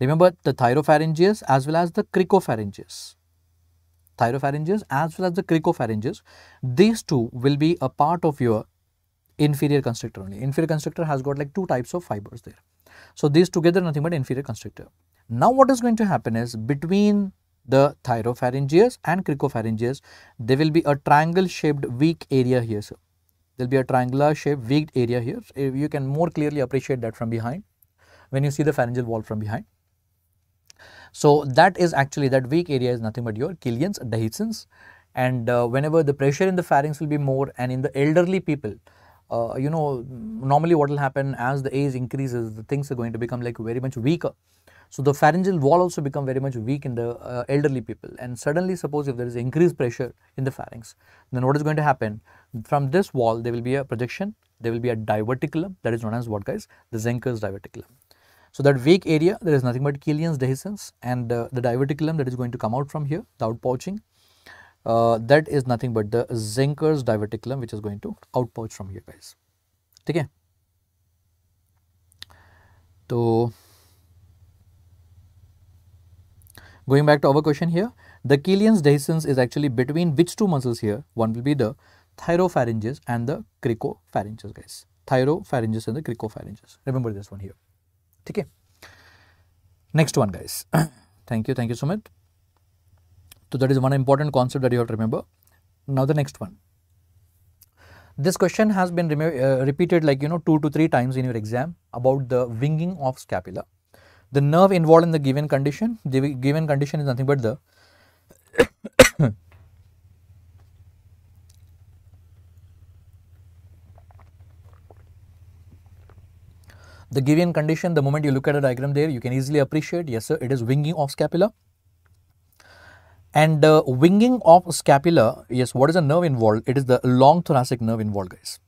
Remember the thyropharyngeus as well as the cricopharyngeus. Thyropharyngeus as well as the cricopharyngeus, these two will be a part of your inferior constrictor only. Inferior constrictor has got like two types of fibers there. So these together nothing but inferior constrictor. Now what is going to happen is between the thyropharyngeus and cricopharyngeus, there will be a triangle shaped weak area here. Sir there will be a triangular shaped weak area here. You can more clearly appreciate that from behind when you see the pharyngeal wall from behind. So that is actually that weak area is nothing but your Killian's dehiscence and uh, whenever the pressure in the pharynx will be more and in the elderly people uh, you know normally what will happen as the age increases the things are going to become like very much weaker so the pharyngeal wall also become very much weak in the uh, elderly people and suddenly suppose if there is increased pressure in the pharynx, then what is going to happen? From this wall, there will be a projection, there will be a diverticulum that is known as what guys? The Zenker's diverticulum. So that vague area, there is nothing but Killian's dehiscence and uh, the diverticulum that is going to come out from here, the outpouching. Uh, that is nothing but the Zenker's diverticulum which is going to outpouch from here guys. Okay. So going back to our question here the Killian's dehiscence is actually between which two muscles here one will be the thyropharynges and the cricopharynges guys. Thyropharynges and the cricopharynges remember this one here. Okay. Next one guys. Thank you. Thank you so much. So that is one important concept that you have to remember. Now the next one. This question has been uh, repeated like you know two to three times in your exam about the winging of scapula. The nerve involved in the given condition, the given condition is nothing but the the given condition the moment you look at the diagram there you can easily appreciate yes sir it is winging of scapula and uh, winging of scapula, yes, what is the nerve involved? It is the long thoracic nerve involved, guys.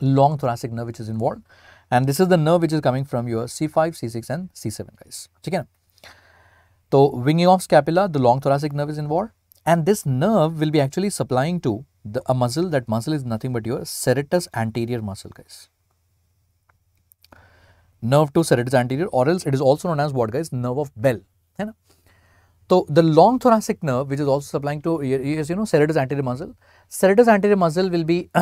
Long thoracic nerve which is involved. And this is the nerve which is coming from your C5, C6 and C7, guys. Okay? So, winging of scapula, the long thoracic nerve is involved. And this nerve will be actually supplying to the, a muscle. That muscle is nothing but your serratus anterior muscle, guys Nerve to serratus anterior or else it is also known as what, guys? Nerve of Bell. You know? So the long thoracic nerve, which is also supplying to, is you know, serratus anterior muscle. Serratus anterior muscle will be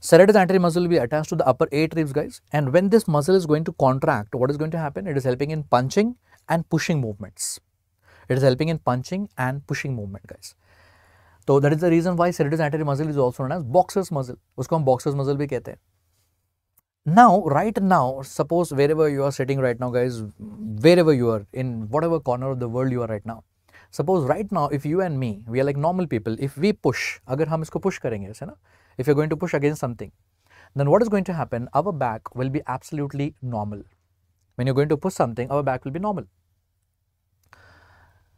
serratus anterior muscle will be attached to the upper eight ribs, guys. And when this muscle is going to contract, what is going to happen? It is helping in punching and pushing movements. It is helping in punching and pushing movement, guys. So that is the reason why serratus anterior muscle is also known as boxer's muscle. उसको हम boxer's muscle भी कहते हैं. now right now suppose wherever you are sitting right now guys wherever you are in whatever corner of the world you are right now suppose right now if you and me we are like normal people if we push agar hum isko push karenge aise na if you're going to push against something then what is going to happen our back will be absolutely normal when you're going to push something our back will be normal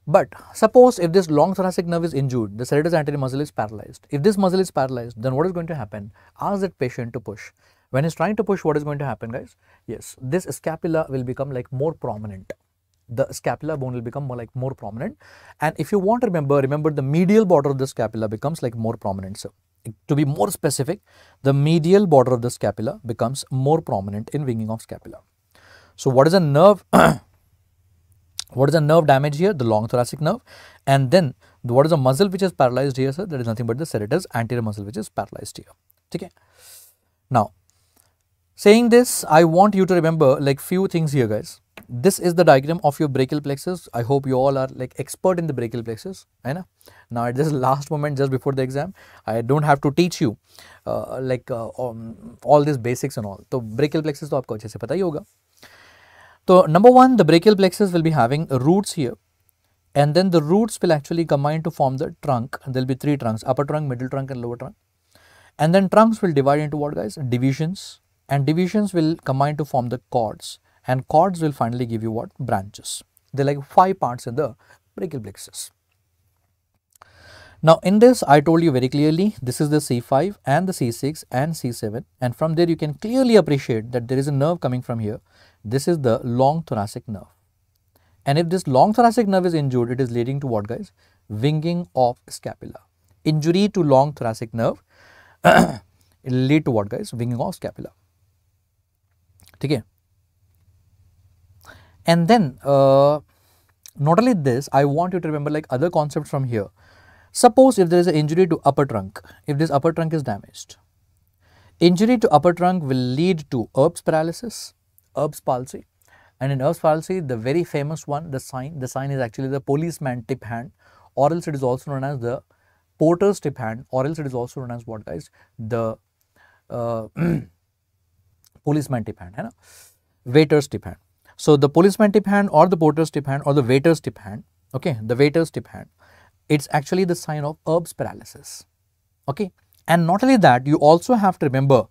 but suppose if this long thoracic nerve is injured, the serratus anterior muscle is paralyzed. If this muscle is paralyzed, then what is going to happen? Ask that patient to push. When it's trying to push, what is going to happen, guys? Yes, this scapula will become like more prominent. The scapula bone will become more like more prominent. And if you want to remember, remember the medial border of the scapula becomes like more prominent. So, to be more specific, the medial border of the scapula becomes more prominent in winging of scapula. So, what is a nerve? what is the nerve damage here? The long thoracic nerve. And then, what is the muscle which is paralyzed here, sir? That is nothing but the serratus anterior muscle which is paralyzed here. Okay. Now, Saying this, I want you to remember like few things here guys. This is the diagram of your brachial plexus. I hope you all are like expert in the brachial plexus. Right? Now at this last moment just before the exam, I don't have to teach you uh, like uh, um, all these basics and all. So brachial plexus to aapko achhe se pata. So number one, the brachial plexus will be having roots here and then the roots will actually combine to form the trunk. There will be three trunks, upper trunk, middle trunk and lower trunk. And then trunks will divide into what guys? Divisions and divisions will combine to form the cords and cords will finally give you what branches they're like five parts in the brachial plexus now in this I told you very clearly this is the C5 and the C6 and C7 and from there you can clearly appreciate that there is a nerve coming from here. This is the long thoracic nerve. And if this long thoracic nerve is injured, it is leading to what guys? Winging of scapula. Injury to long thoracic nerve lead to what guys? Winging of scapula. ठीक and then uh, not only this i want you to remember like other concepts from here. Suppose if there is an injury to upper trunk if this upper trunk is damaged injury to upper trunk will lead to Erb's paralysis Erb's palsy and in Erb's palsy the very famous one the sign the sign is actually the policeman tip hand or else it is also known as the porter's tip hand or else it is also known as what guys? The uh, policeman tip hand waiters tip hand so the policeman tip hand or the porter's tip hand or the waiter's tip hand okay the waiter's tip hand it's actually the sign of Erb's paralysis okay? And not only that you also have to remember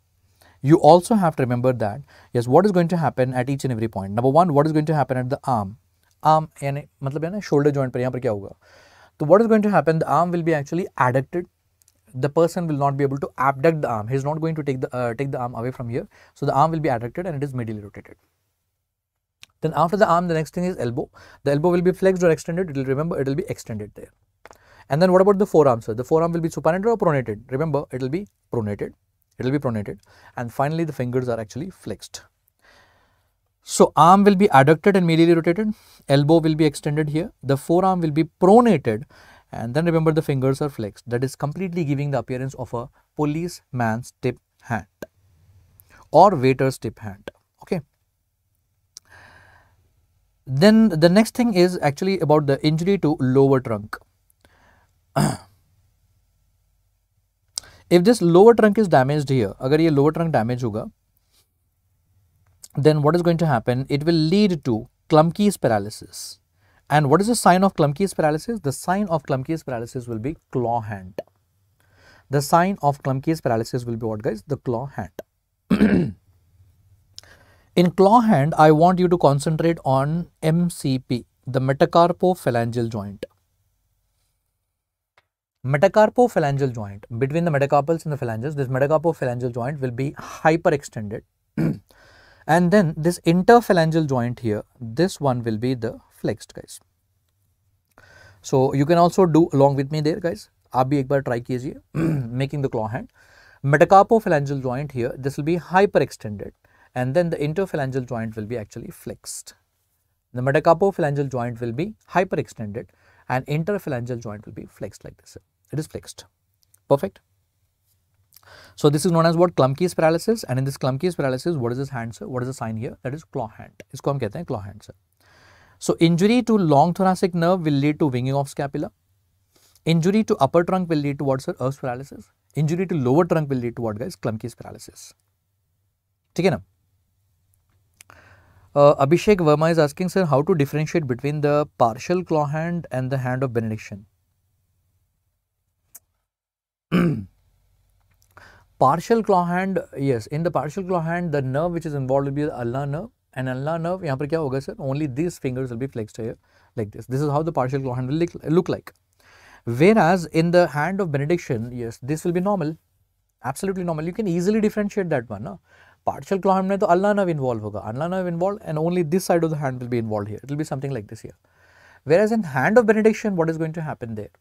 you also have to remember that yes what is going to happen at each and every point? Number one what is going to happen at the arm? Arm यानी मतलब है shoulder joint पर यहाँ पर क्या होगा what is going to happen? The arm will be actually adducted the person will not be able to abduct the arm. He is not going to take the uh, take the arm away from here. So the arm will be adducted and it is medially rotated. Then after the arm, the next thing is elbow. The elbow will be flexed or extended. It will remember it will be extended there. And then what about the forearm, sir? The forearm will be supinated or pronated. Remember, it will be pronated. it will be pronated and finally the fingers are actually flexed. So arm will be adducted and medially rotated, elbow will be extended here, the forearm will be pronated and then remember the fingers are flexed. That is completely giving the appearance of a policeman's tip hand or waiter's tip hand okay. Then the next thing is actually about the injury to lower trunk. If this lower trunk is damaged here agar ye lower trunk damage hoga then what is going to happen? It will lead to Klumpke's paralysis and what is the sign of Klumpke's paralysis? The sign of Klumpke's paralysis will be claw hand. The sign of Klumpke's paralysis will be what guys? The claw hand. In claw hand, I want you to concentrate on MCP, the metacarpophalangeal joint. Metacarpophalangeal joint, between the metacarpals and the phalanges, this metacarpophalangeal joint will be hyperextended. and then this interphalangeal joint here, this one will be the flexed guys. So you can also do along with me there guys. आप भी एक बार try कीजिए making the claw hand joint here this will be hyperextended and then the interphalangeal joint will be actually flexed. The metacarpophalangeal joint will be hyperextended and interphalangeal joint will be flexed like this. It is flexed. Perfect. So this is known as what? Klumpke's paralysis and in this Klumpke's paralysis what is this hand sir? What is the sign here? That is claw hand. is hum kehte hain claw hand sir. So injury to long thoracic nerve will lead to winging of scapula. Injury to upper trunk will lead to what sir? Earth paralysis. Injury to lower trunk will lead to what guys? Klumpke's paralysis. ठीक है ना? Uh, Abhishek Verma is asking sir how to differentiate between the partial claw hand and the hand of benediction. partial claw hand, yes, in the partial claw hand, the nerve which is involved will be the ulnar nerve and ulnar nerve यहाँ पर क्या होगा sir only these fingers will be flexed here like this this is how the partial claw hand will look, look like whereas in the hand of benediction yes this will be normal absolutely normal you can easily differentiate that one no? partial claw hand में तो ulnar nerve involved होगा ulnar nerve involved and only this side of the hand will be involved here it will be something like this here whereas in hand of benediction what is going to happen there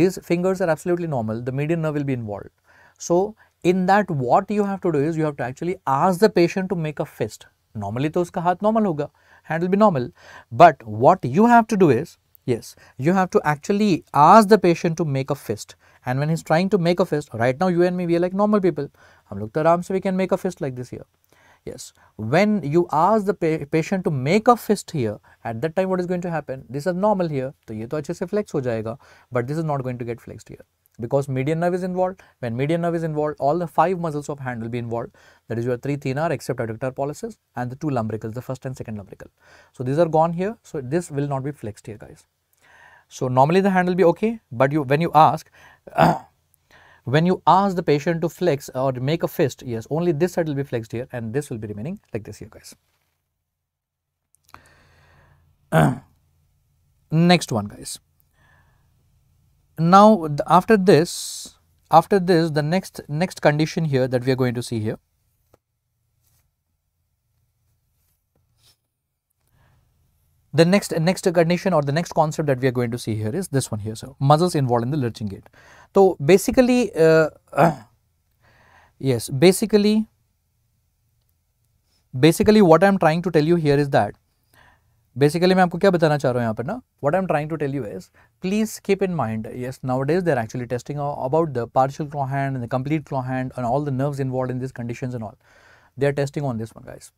these fingers are absolutely normal the median nerve will be involved so in that what you have to do is you have to actually ask the patient to make a fist Normally तो उसका हाथ normal होगा hand will be normal but what you have to do is yes you have to actually ask the patient to make a fist and when he's trying to make a fist right now you and me we are like normal people हम लोग तो आराम से we can make a fist like this here yes when you ask the pa patient to make a fist here at that time what is going to happen this is normal here तो ये तो अच्छे से flex हो जाएगा but this is not going to get flexed here because median nerve is involved. When median nerve is involved, all the five muscles of hand will be involved. That is your three thenar except adductor pollicis and the two lumbricals, the first and second lumbrical. So these are gone here. So this will not be flexed here, guys. So normally the hand will be okay, but you when you ask, when you ask the patient to flex or make a fist, yes, only this side will be flexed here and this will be remaining like this here, guys. Next one, guys now after this after this the next next condition here that we are going to see here. The next next condition or the next concept that we are going to see here is this one here so muscles involved in the lurching gait. So basically uh, yes basically basically what i am trying to tell you here is that basically मैं आपको क्या बताना चाह रहा हूँ यहाँ पर ना what I am trying to tell you is please keep in mind yes nowadays there actually testing about the partial claw hand the complete claw hand and all the nerve involve in this condition and all they are testing on this one guys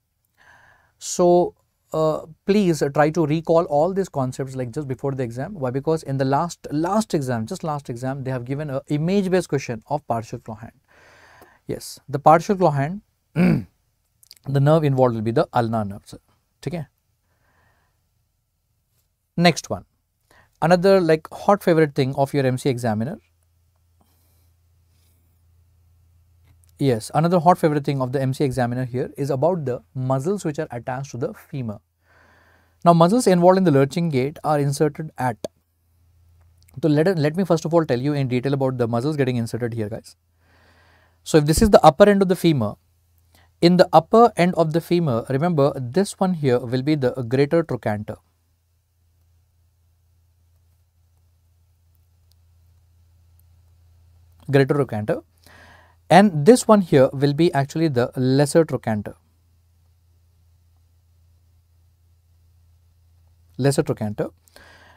so please try to recall all this concept like just before the exam why because in the last last exam just last exam they have given image based question of partial claw hand yes the partial claw hand the nerve involve will be the ulna nerve ठीक है? Next one, another like hot favorite thing of your MC examiner. Yes, another hot favorite thing of the MC examiner here is about the muscles which are attached to the femur. Now, muscles involved in the lurching gait are inserted at. So, let, let me first of all tell you in detail about the muscles getting inserted here guys. So, if this is the upper end of the femur, in the upper end of the femur, remember this one here will be the greater trochanter. Greater trochanter and this one here will be actually the lesser trochanter. Lesser trochanter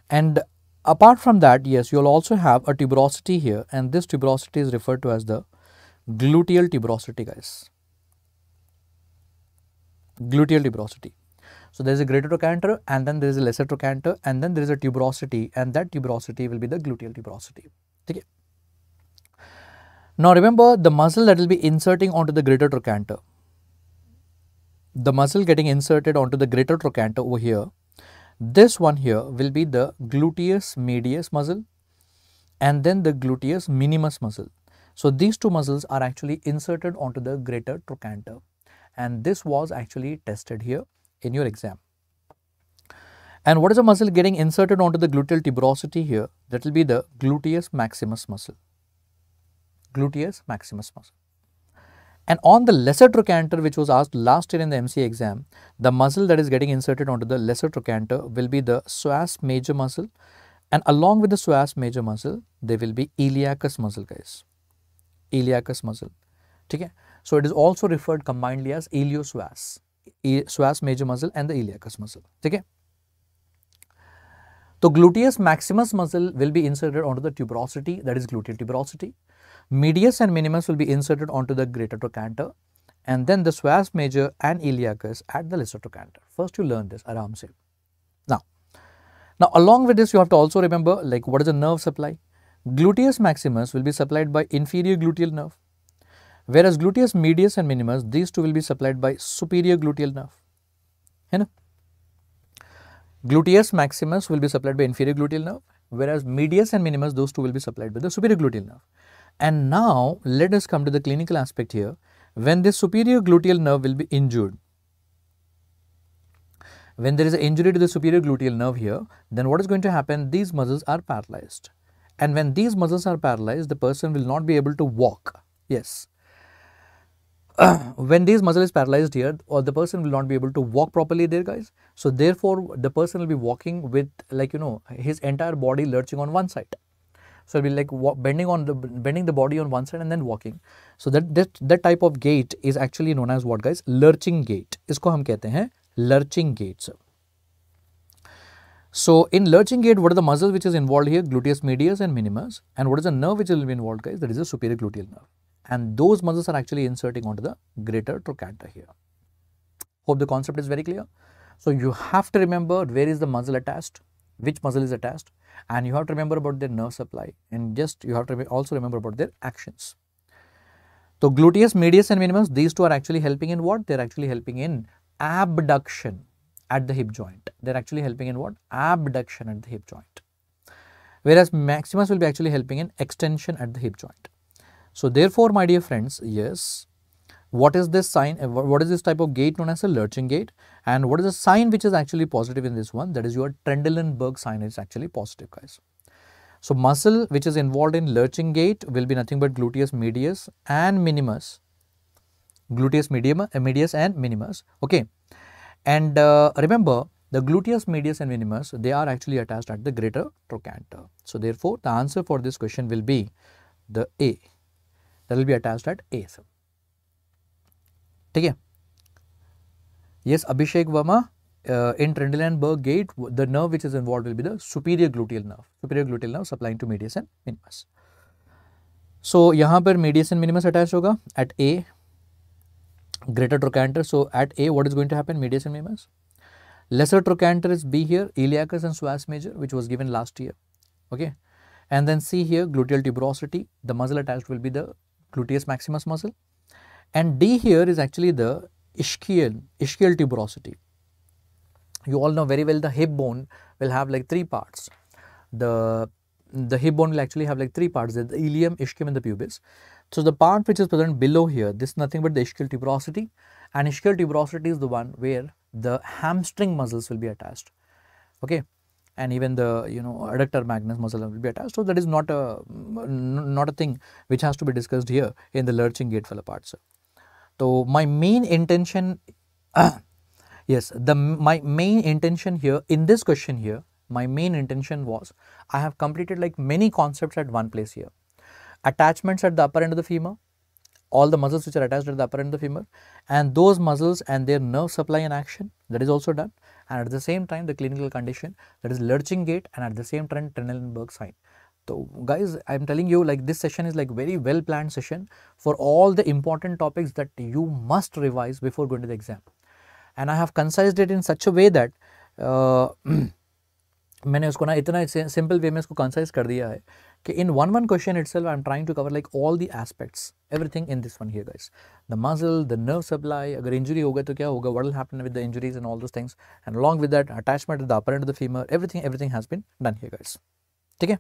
and apart from that yes you'll also have a tuberosity here and this tuberosity is referred to as the gluteal tuberosity guys. Gluteal tuberosity. So, there is a greater trochanter and then there is a lesser trochanter and then there is a tuberosity and that tuberosity will be the gluteal tuberosity. Okay. Now, remember the muscle that will be inserting onto the greater trochanter. The muscle getting inserted onto the greater trochanter over here. This one here will be the gluteus medius muscle and then the gluteus minimus muscle. So, these two muscles are actually inserted onto the greater trochanter and this was actually tested here in your exam. And what is the muscle getting inserted onto the gluteal tuberosity here? That will be the gluteus maximus muscle. Gluteus maximus muscle. And on the lesser trochanter which was asked last year in the MC exam, the muscle that is getting inserted onto the lesser trochanter will be the psoas major muscle and along with the psoas major muscle, there will be iliacus muscle guys, iliacus muscle. Okay? So, it is also referred combinedly as iliopsoas psoas major muscle and the iliacus muscle. Okay. So, gluteus maximus muscle will be inserted onto the tuberosity that is gluteal tuberosity. Medius and minimus will be inserted onto the greater trochanter and then the psoas major and iliacus at the lesser trochanter. First you learn this aram se. Now, now along with this you have to also remember like what is the nerve supply. Gluteus maximus will be supplied by inferior gluteal nerve Whereas gluteus medius and minimus, these two will be supplied by superior gluteal nerve. You know? Gluteus maximus will be supplied by inferior gluteal nerve, whereas medius and minimus, those two will be supplied by the superior gluteal nerve. And now, let us come to the clinical aspect here. When this superior gluteal nerve will be injured, when there is an injury to the superior gluteal nerve here, then what is going to happen? These muscles are paralyzed. And when these muscles are paralyzed, the person will not be able to walk. Yes, when this muscle is paralyzed here or the person will not be able to walk properly there guys so therefore the person will be walking with like you know his entire body lurching on one side so it'll be like bending on the bending the body on one side and then walking. So that that that type of gait is actually known as what guys? Lurching gait. Isko hum kehte hain lurching gait sir. So in lurching gait what are the muscles which is involved here? Gluteus medius and minimus and what is the nerve which will be involved guys? That is the superior gluteal nerve. And those muscles are actually inserting onto the greater trochanter here. Hope the concept is very clear. So, you have to remember where is the muscle attached, which muscle is attached and you have to remember about their nerve supply and just you have to also remember about their actions. So, gluteus medius and minimus these two are actually helping in what? They are actually helping in abduction at the hip joint. They are actually helping in what? Abduction at the hip joint. Whereas maximus will be actually helping in extension at the hip joint. So, therefore, my dear friends, yes, what is this sign, uh, what is this type of gait known as a lurching gait and what is the sign which is actually positive in this one that is your Trendelenburg sign is actually positive guys. So, muscle which is involved in lurching gait will be nothing but gluteus medius and minimus, gluteus medium, uh, medius and minimus, okay. And uh, remember the gluteus medius and minimus they are actually attached at the greater trochanter. So, therefore, the answer for this question will be the A that will be attached at A ठीक है? Yes Abhishek Verma in Trendelenburg gait the nerve which is involve will be the superior gluteal nerve superior gluteal nerve supplying to medius and minimus so यहाँ पर medius and minimus attach होगा at a greater trochanter so at a what is going to happen medius and minimus lesser trochanter is be here iliacus and psoas major which was given last year okay and then see here gluteal tuberosity the muscle attach will be the gluteus maximus muscle and D here is actually the ischial, ischial tuberosity. You all know very well the hip bone will have like three parts. The, the hip bone will actually have like three parts, the ilium, ischium and the pubis. So, the part which is present below here, this is nothing but the ischial tuberosity and ischial tuberosity is the one where the hamstring muscles will be attached. Okay and even the you know adductor magnus muscle will be attached. So that is not a not a thing which has to be discussed here in the lurching gait fellow parts. So my main intention, yes, the my main intention here in this question here, my main intention was I have completed like many concepts at one place here. Attachments at the upper end of the femur, all the muscles which are attached at the upper end of the femur and those muscles and their nerve supply and action that is also done and at the same time the clinical condition that is lurching gait and at the same time Trendelenburg sign. So guys I am telling you like this session is like very well planned session for all the important topics that you must revise before going to the exam and I have concised it in such a way that uh, मैंने उसको ना इतना simple way में इसको concise कर दिया है कि in one one question it self I am trying to cover like all the aspects everything in this one here guys the muscle the nerve supply अगर इंजरी होगा तो क्या होगा what will happen with the injuries and all those things and along with that attachment the upper and the femur everything everything has been done here guys ठीक है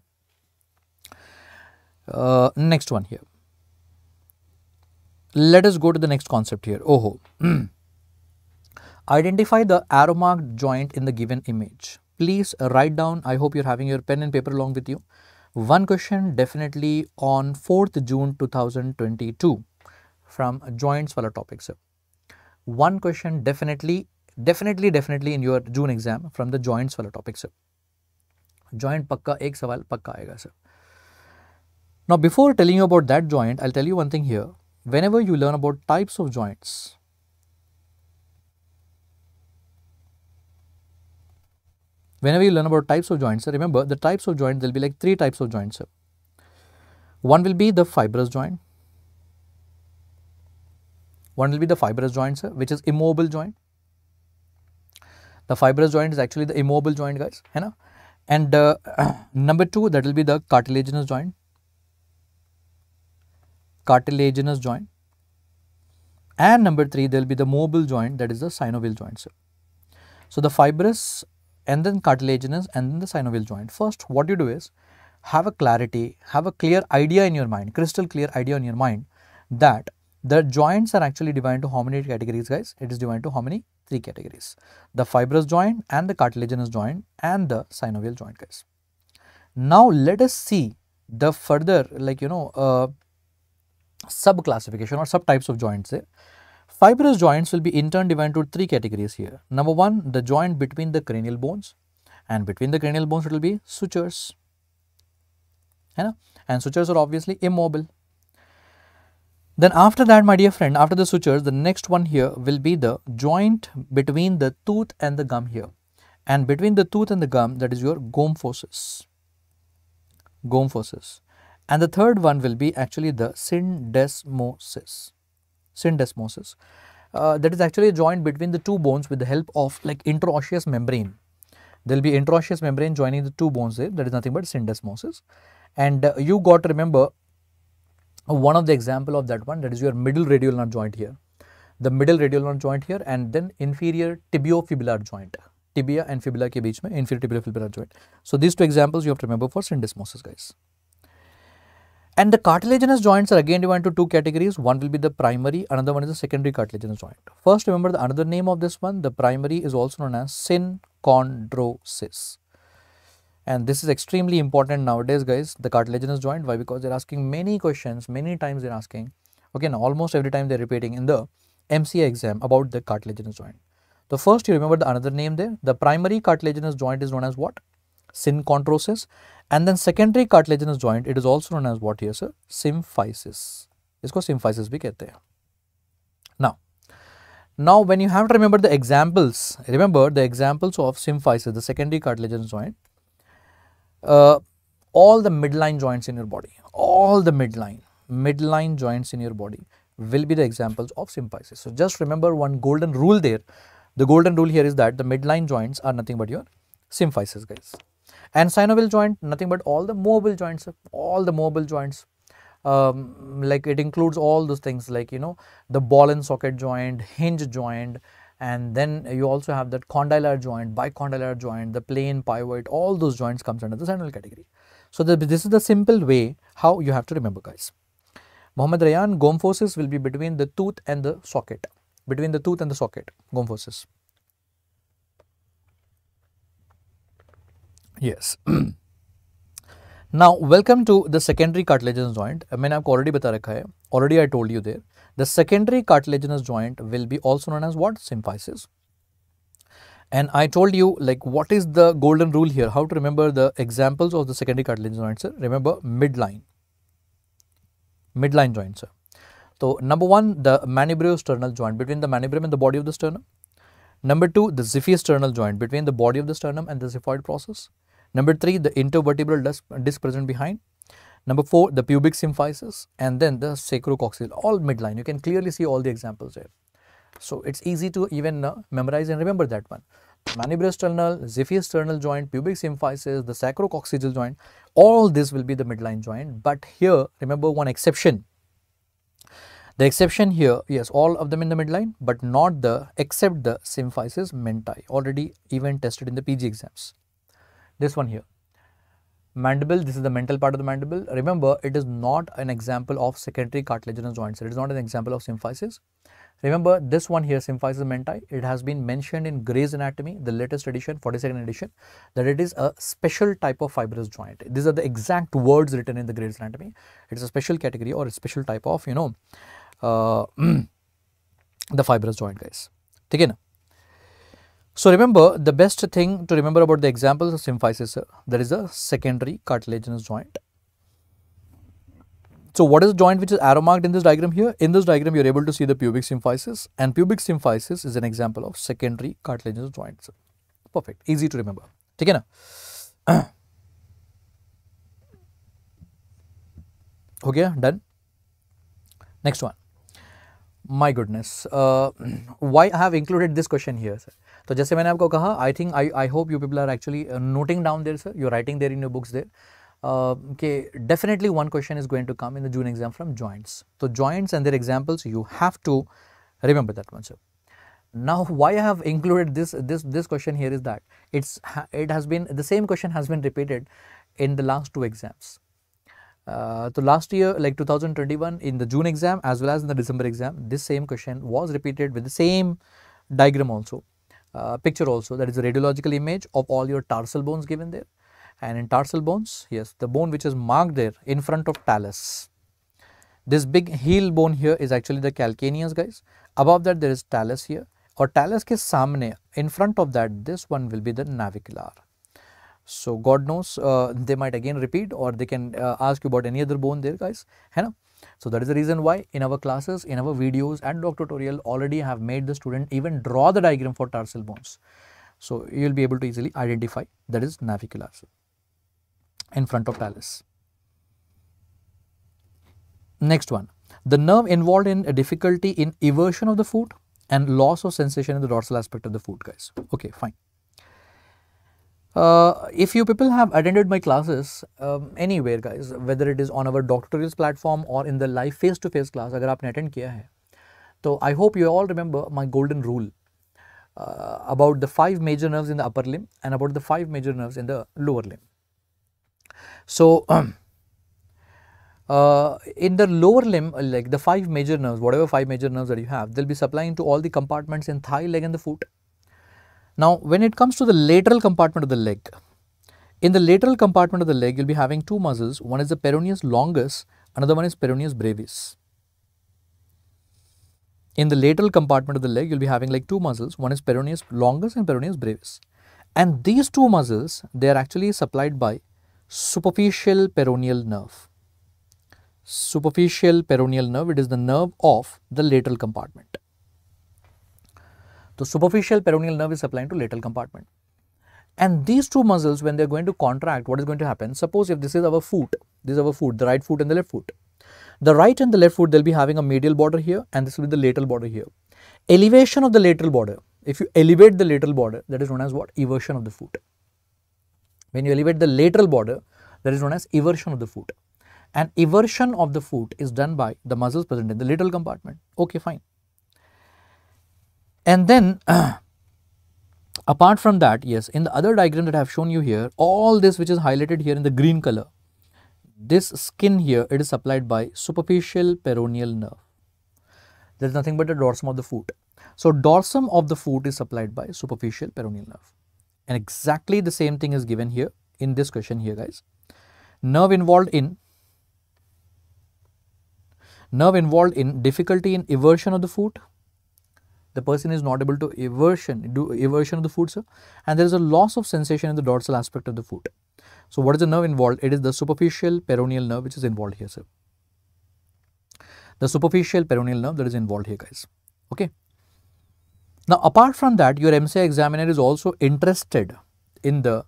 Uh, next one here. Let us go to the next concept here. Oh, Identify the arrow marked joint in the given image. Please write down, I hope you're having your pen and paper along with you. One question definitely on 4th June 2022 from Joints Wala topic, sir. One question definitely, definitely, definitely in your June exam from the Joints Wala topic, sir. Joint pakka, ek sawal pakka aega, sir now before telling you about that joint i'll tell you one thing here whenever you learn about types of joints whenever you learn about types of joints, remember the types of joints, there will be like three types of joints. One will be the fibrous joint. One will be the fibrous joint, which is immobile joint. The fibrous joint is actually the immobile joint, guys. You know? And uh, number two, that will be the cartilaginous joint. Cartilaginous joint. And number three, there will be the mobile joint, that is the synovial joint. Sir. So, the fibrous and then cartilaginous and then the synovial joint. First, what you do is have a clarity, have a clear idea in your mind, crystal clear idea in your mind that the joints are actually divided into how many categories guys? It is divided into how many? Three categories. The fibrous joint and the cartilaginous joint and the synovial joint guys. Now, let us see the further like you know uh, sub classification or subtypes of joints there. Fibrous joints will be in turn divided into three categories here. Number one, the joint between the cranial bones and between the cranial bones it will be sutures. And sutures are obviously immobile. Then after that my dear friend, after the sutures, the next one here will be the joint between the tooth and the gum here. And between the tooth and the gum that is your gomphosis. And the third one will be actually the syndesmosis syndesmosis. Uh, that is actually a joint between the two bones with the help of like interosseous membrane. There will be interosseous membrane joining the two bones there. That is nothing but syndesmosis. And uh, you got to remember one of the example of that one that is your middle radioulnar joint here. The middle radioulnar joint here and then inferior tibiofibular joint. Tibia and fibula ke beech mein inferior tibiofibular joint. So these two examples you have to remember for syndesmosis guys. And the cartilaginous joints are again divided into two categories. One will be the primary, another one is the secondary cartilaginous joint. First, remember the another name of this one, the primary is also known as synchondrosis. And this is extremely important nowadays, guys, the cartilaginous joint. Why? Because they're asking many questions, many times they're asking, okay, now almost every time they're repeating in the MCA exam about the cartilaginous joint. The first, you remember the another name there, the primary cartilaginous joint is known as what? Synchondrosis and then secondary cartilaginous joint, it is also known as what here sir? Symphysis. इसको symphysis भी कहते हैं. Now, now when you have to remember the examples, remember the examples of symphysis, the secondary cartilaginous joint, uh, all the midline joints in your body, all the midline, midline joints in your body will be the examples of symphysis. So just remember one golden rule there. The golden rule here is that the midline joints are nothing but your symphysis guys. And synovial joint, nothing but all the mobile joints, all the mobile joints. Um, like it includes all those things like you know the ball and socket joint, hinge joint, and then you also have that condylar joint, bicondylar joint, the plane pivot, all those joints comes under the synovial category. So the, this is the simple way how you have to remember guys. Mohammed Rayan, gomphosis will be between the tooth and the socket, between the tooth and the socket, gomphosis. Yes. now welcome to the secondary cartilaginous joint. I mean, I've already bata rakha hai. Already I told you there. The secondary cartilaginous joint will be also known as what? Symphysis. And I told you like what is the golden rule here? How to remember the examples of the secondary cartilaginous joint, sir? Remember midline. Midline joints, sir. So number one, the manubriosternal joint between the manubrium and the body of the sternum. Number two, the xiphisternal joint between the body of the sternum and the xiphoid process. Number three, the intervertebral disc, disc present behind. Number four, the pubic symphysis and then the sacrococcygeal, all midline. You can clearly see all the examples there. So, it is easy to even uh, memorize and remember that one. Manubriosternal, xiphisternal joint, pubic symphysis, the sacrococcygeal joint, all this will be the midline joint. But here, remember one exception the exception here, yes, all of them in the midline, but not the, except the symphysis menti, already even tested in the PG exams. This one here. Mandible, this is the mental part of the mandible. Remember, it is not an example of secondary cartilaginous joints. It is not an example of symphysis. Remember, this one here, symphysis menti, it has been mentioned in Gray's Anatomy, the latest edition, 42nd edition, that it is a special type of fibrous joint. These are the exact words written in the Gray's Anatomy. It is a special category or a special type of, you know, uh, the fibrous joint guys. Okay, so remember the best thing to remember about the examples of symphysis, there is a secondary cartilaginous joint. So what is the joint which is arrow marked in this diagram here? In this diagram you are able to see the pubic symphysis and pubic symphysis is an example of secondary cartilaginous joint. Perfect, easy to remember. Okay, na? okay, done. Next one. My goodness Y I have included this question here sir तो जैसे मैंने आपको कहा I think I I hope you people are actually noting down there sir you writing there in your books there कि definitely one question is going to come in the June exam from joints तो joints and there examples you have to remember that one sir now why i have included this this this question here is that it's it has been the same question has been repeated in the last two exams uh, so last year like 2021 in the June exam as well as in the December exam this same question was repeated with the same diagram also uh, picture also. That is a radiological image of all your tarsal bones given there. And in tarsal bones yes the bone which is marked there in front of talus. This big heel bone here is actually the calcaneus guys. Above that there is talus here. Or talus ke samne in front of that this one will be the navicular. So God knows uh, they might again repeat or they can uh, ask you about any other bone there guys. Hai na? So that is the reason why in our classes, in our videos and doc tutorial already have made the student even draw the diagram for tarsal bones. So you will be able to easily identify that is navicular in front of talus. Next one, the nerve involved in a difficulty in eversion of the foot and loss of sensation in the dorsal aspect of the foot guys. Okay, fine. Uh, if you people have attended my classes um, anywhere guys whether it is on our DocTutorials platform or in the live face to face class agar aapne attend kiya hai so i hope you all remember my golden rule uh, about the five major nerves in the upper limb and about the five major nerves in the lower limb. So uh, in the lower limb like the five major nerves whatever five major nerves that you have they'll be supplying to all the compartments in thigh leg and the foot now, when it comes to the lateral compartment of the leg, in the lateral compartment of the leg, you'll be having two muscles. One is the peroneus longus, another one is peroneus brevis. In the lateral compartment of the leg, you'll be having like two muscles. One is peroneus longus and peroneus brevis. And these two muscles, they are actually supplied by superficial peroneal nerve. Superficial peroneal nerve, it is the nerve of the lateral compartment. The superficial peroneal nerve is supplying to lateral compartment. And these two muscles, when they're going to contract, what is going to happen? Suppose if this is our foot, this is our foot, the right foot and the left foot. The right and the left foot, they'll be having a medial border here and this will be the lateral border here. Elevation of the lateral border, if you elevate the lateral border, that is known as what? Eversion of the foot. When you elevate the lateral border, that is known as eversion of the foot. And eversion of the foot is done by the muscles present in the lateral compartment. Okay, fine. And then apart from that, yes, in the other diagram that I have shown you here, all this which is highlighted here in the green color, this skin here, it is supplied by superficial peroneal nerve. There is nothing but the dorsum of the foot. So, dorsum of the foot is supplied by superficial peroneal nerve. And exactly the same thing is given here in this question here guys. Nerve involved in nerve involved in difficulty in eversion of the foot the person is not able to eversion, do eversion of the food, sir, and there is a loss of sensation in the dorsal aspect of the foot. So, what is the nerve involved? It is the superficial peroneal nerve which is involved here, sir. the superficial peroneal nerve that is involved here guys. Okay. Now apart from that your MCI examiner is also interested in the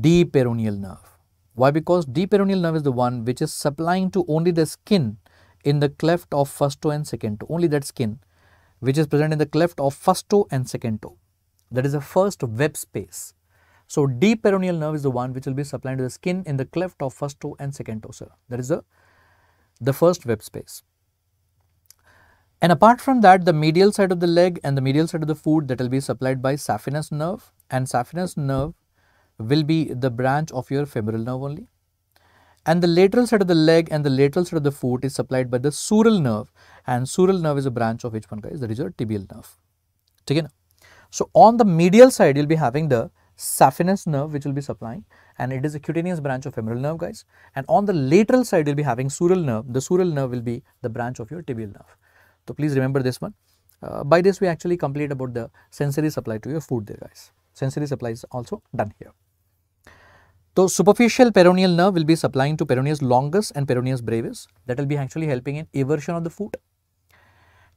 deep peroneal nerve. Why? Because deep peroneal nerve is the one which is supplying to only the skin in the cleft of first toe and second toe, only that skin which is present in the cleft of first toe and second toe. That is the first web space. So, deep peroneal nerve is the one which will be supplying to the skin in the cleft of first toe and second toe, sir. That is the, the first web space. And apart from that, the medial side of the leg and the medial side of the foot that will be supplied by saphenous nerve and saphenous nerve will be the branch of your femoral nerve only. And the lateral side of the leg and the lateral side of the foot is supplied by the sural nerve and sural nerve is a branch of which one guys? That is your tibial nerve. Okay? So, on the medial side you will be having the saphenous nerve which will be supplying and it is a cutaneous branch of femoral nerve guys and on the lateral side you will be having sural nerve. The sural nerve will be the branch of your tibial nerve. So, please remember this one. Uh, by this we actually complete about the sensory supply to your foot there guys. Sensory supply is also done here. So, superficial peroneal nerve will be supplying to peroneus longus and peroneus brevis that will be actually helping in eversion of the foot.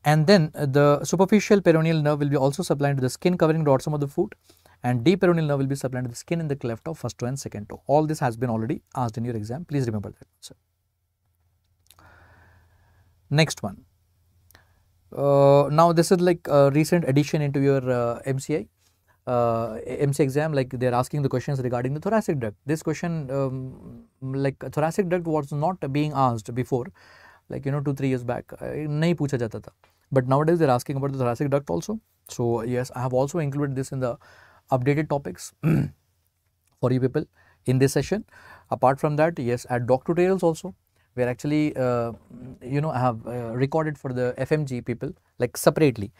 And then uh, the superficial peroneal nerve will be also supplying to the skin covering dorsum of the foot and deep peroneal nerve will be supplying to the skin in the cleft of first toe and second toe. All this has been already asked in your exam. Please remember that. Sir. Next one. Uh, now this is like a recent addition into your uh, MCI uh, MC exam like they are asking the questions regarding the thoracic duct. This question um, like thoracic duct was not being asked before like you know 2 3 years back nahi jata tha. But nowadays they are asking about the thoracic duct also. So yes I have also included this in the updated topics for you people in this session. Apart from that yes at DocTutorials also we are actually uh, you know I have uh, recorded for the FMG people like separately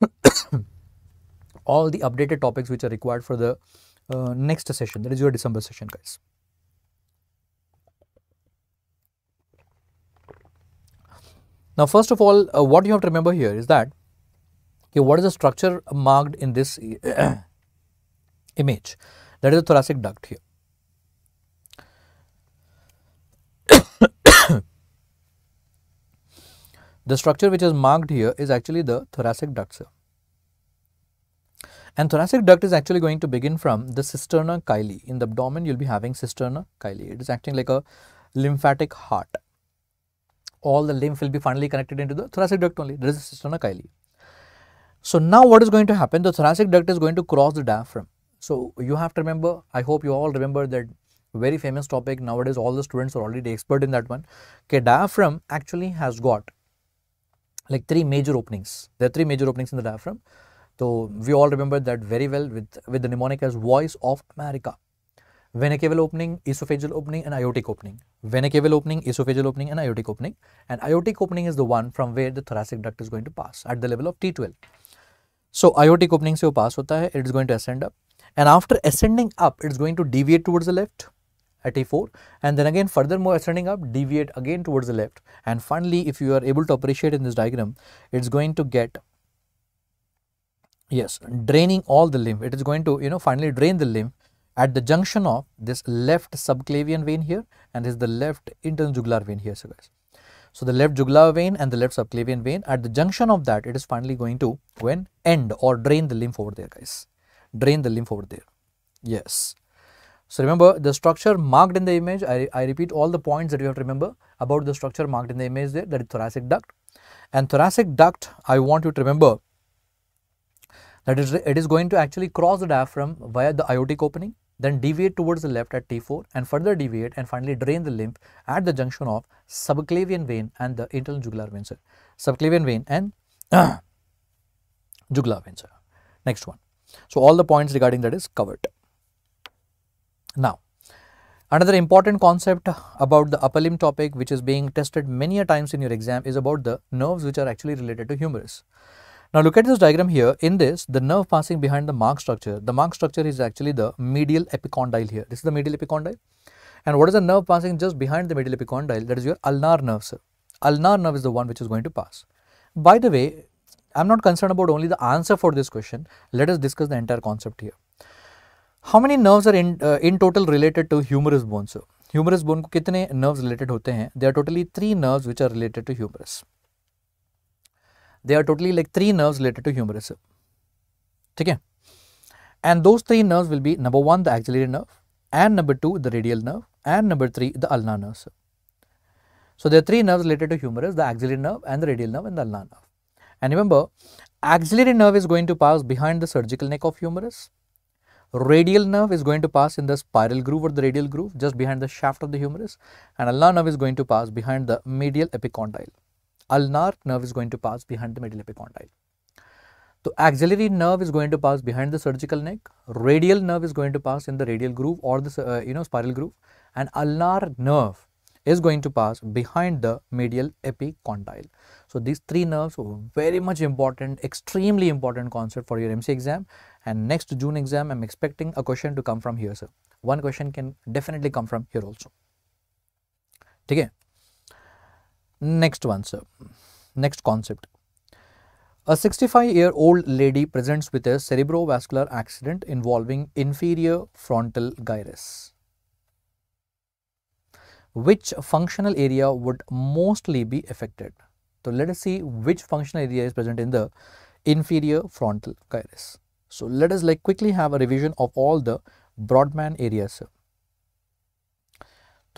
all the updated topics which are required for the uh, next session that is your December session guys. Now first of all uh, what you have to remember here is that okay, what is the structure marked in this image that is the thoracic duct here. the structure which is marked here is actually the thoracic duct sir. And thoracic duct is actually going to begin from the cisterna chyli. In the abdomen, you'll be having cisterna chyli. It is acting like a lymphatic heart. All the lymph will be finally connected into the thoracic duct only. There is a cisterna chyli. So now what is going to happen? The thoracic duct is going to cross the diaphragm. So you have to remember, I hope you all remember that very famous topic. Nowadays, all the students are already expert in that one. Okay, diaphragm actually has got like three major openings. There are three major openings in the diaphragm. So we all remember that very well with, the mnemonic as voice of America. Vena cava opening, esophageal opening and aortic opening. Vena cava opening, esophageal opening and aortic opening. And aortic opening is the one from where the thoracic duct is going to pass at the level of T12. So aortic opening se pass hota hai, it is going to ascend up. And after ascending up, it is going to deviate towards the left at A4 and then again furthermore ascending up deviate again towards the left and finally if you are able to appreciate in this diagram it's going to get yes draining all the lymph it is going to you know finally drain the lymph at the junction of this left subclavian vein here and this is the left internal jugular vein here so guys. So the left jugular vein and the left subclavian vein at the junction of that it is finally going to when end or drain the lymph over there guys. Drain the lymph over there. Yes. So remember the structure marked in the image I, I repeat all the points that you have to remember about the structure marked in the image there that is thoracic duct. And thoracic duct I want you to remember that is, it is going to actually cross the diaphragm via the aortic opening, then deviate towards the left at T4 and further deviate and finally drain the lymph at the junction of subclavian vein and the internal jugular vein, sir. Subclavian vein and jugular vein, sir. Next one. So, all the points regarding that is covered. Now, another important concept about the upper limb topic which is being tested many a times in your exam is about the nerves which are actually related to humerus. Now look at this diagram here. In this, the nerve passing behind the mark structure, the mark structure is actually the medial epicondyle here. This is the medial epicondyle. And what is the nerve passing just behind the medial epicondyle? That is your ulnar nerve, sir. Ulnar nerve is the one which is going to pass. By the way, I'm not concerned about only the answer for this question. Let us discuss the entire concept here. How many nerves are in, uh, in total related to humerus bone, sir? Humerus bone को कितने nerves related होते हैं they are totally three nerves which are related to humerus They are totally like three nerves related to humerus. Okay? And those three nerves will be number one, the axillary nerve, and number two, the radial nerve, and number three, the ulnar nerve. So there are three nerves related to humerus, the axillary nerve and the radial nerve and the ulnar nerve. And remember, axillary nerve is going to pass behind the surgical neck of humerus. Radial nerve is going to pass in the spiral groove or the radial groove just behind the shaft of the humerus. And ulnar nerve is going to pass behind the medial epicondyle. Ulnar nerve is going to pass behind the medial epicondyle. So axillary nerve is going to pass behind the surgical neck, radial nerve is going to pass in the radial groove or the uh, you know spiral groove and ulnar nerve is going to pass behind the medial epicondyle. So these three nerves are very much important, extremely important concept for your MC exam and next June exam I am expecting a question to come from here sir. One question can definitely come from here also. Okay. Next one sir, next concept. A 65 year old lady presents with a cerebrovascular accident involving inferior frontal gyrus. Which functional area would mostly be affected? So, let us see which functional area is present in the inferior frontal gyrus. So, let us like quickly have a revision of all the Brodmann areas.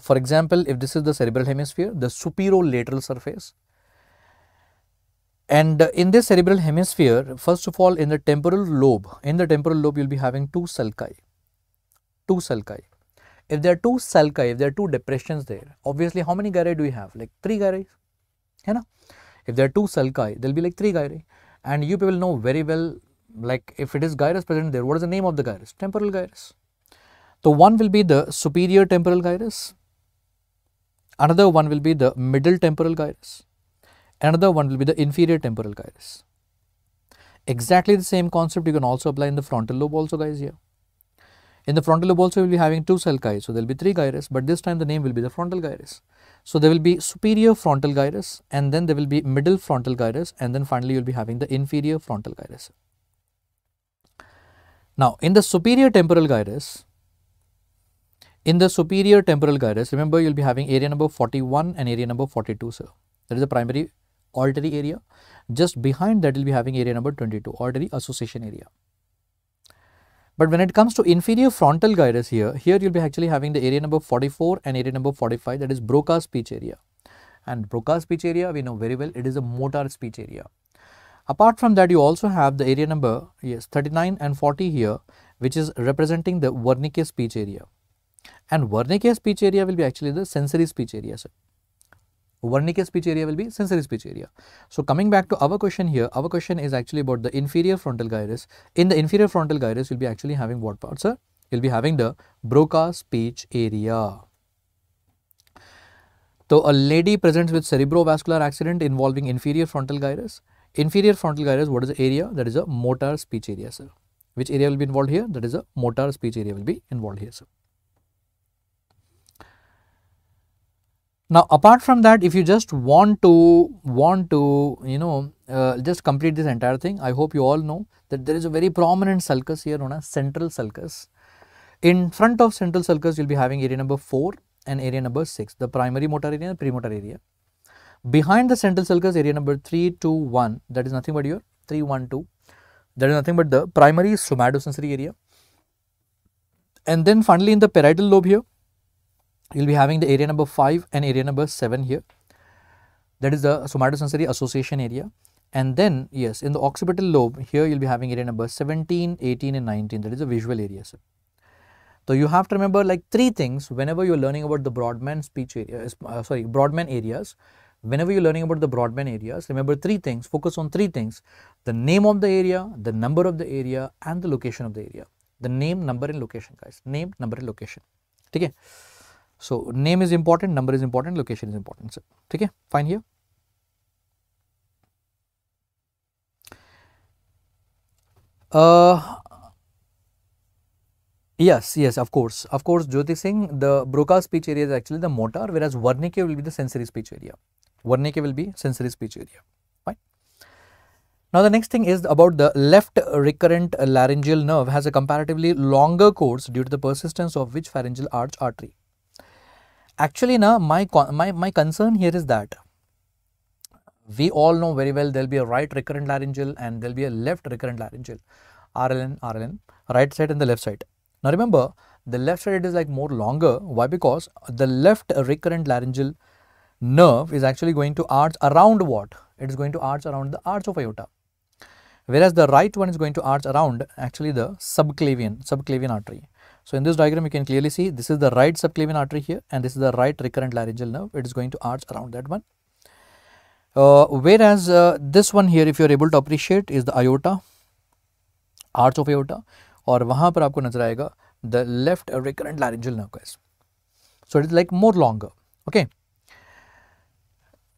For example, if this is the cerebral hemisphere, the superolateral surface, and in this cerebral hemisphere, first of all, in the temporal lobe, in the temporal lobe, you'll be having two sulci, two sulci. If there are two sulci, if there are two depressions there, obviously, how many gyri do we have? Like three gyri, you know. If there are two sulci, there'll be like three gyri, and you people know very well, like if it is gyrus present there, what is the name of the gyrus? Temporal gyrus. So one will be the superior temporal gyrus, another one will be the middle temporal gyrus Another one will be the inferior temporal gyrus. Exactly the same concept you can also apply in the frontal lobe also guys here. In the frontal lobe also we will be having two cell sulci, so there will be three gyrus, but this time the name will be the frontal gyrus. So there will be superior frontal gyrus and then there will be middle frontal gyrus and then finally you will be having the inferior frontal gyrus. Now in the superior temporal gyrus, in the superior temporal gyrus, remember you will be having area number 41 and area number 42 sir. That is the primary auditory area. Just behind that, will be having area number 22, auditory association area. But when it comes to inferior frontal gyrus here, here you will be actually having the area number 44 and area number 45 that is Broca's speech area. And Broca's speech area we know very well it is a motor speech area. Apart from that you also have the area number yes 39 and 40 here which is representing the Wernicke speech area. And Wernicke speech area will be actually the sensory speech area. Sir. Wernicke speech area will be sensory speech area. So coming back to our question here, our question is actually about the inferior frontal gyrus. In the inferior frontal gyrus, you'll be actually having what parts, sir? You'll be having the Broca speech area. So a lady presents with cerebrovascular accident involving inferior frontal gyrus. Inferior frontal gyrus, what is the area? That is a motor speech area, sir. Which area will be involved here? That is a motor speech area will be involved here, sir. Now, apart from that, if you just want to want to you know uh, just complete this entire thing, I hope you all know that there is a very prominent sulcus here known as central sulcus. In front of central sulcus, you'll be having area number four and area number six, the primary motor area and premotor area. Behind the central sulcus, area number three, two, one, that is nothing but your three, one, two. That is nothing but the primary somatosensory area. And then finally, in the parietal lobe here, you will be having the area number 5 and area number 7 here. That is the somatosensory association area. And then yes in the occipital lobe here you will be having area number 17 18 and 19 that is the visual area so, you have to remember like three things whenever you are learning about the Brodmann speech area uh, sorry Brodmann areas. Whenever you are learning about the Brodmann areas remember three things focus on three things. The name of the area the number of the area and the location of the area. The name number and location guys. Name number and location. Okay so name is important, number is important, location is important. So, okay, fine here. Uh, yes, yes, of course, of course, Jyoti Singh, the Broca speech area is actually the motor, whereas Wernicke will be the sensory speech area. Wernicke will be sensory speech area. Now the next thing is about the left recurrent laryngeal nerve has a comparatively longer course due to the persistence of which pharyngeal arch artery. Actually na my my my concern here is that we all know very well there'll be a right recurrent laryngeal and there'll be a left recurrent laryngeal. RLN RLN right side and the left side. Now remember the left side is like more longer. Why? Because the left recurrent laryngeal nerve is actually going to arch around what? It is going to arch around the arch of aorta whereas the right one is going to arch around actually the subclavian subclavian artery so in this diagram you can clearly see this is the right subclavian artery here and this is the right recurrent laryngeal nerve it is going to arch around that one uh, whereas uh, this one here if you are able to appreciate is the aorta arch of aorta और वहाँ पर आपको नजर आएगा the left recurrent laryngeal nerve guys so it is like more longer okay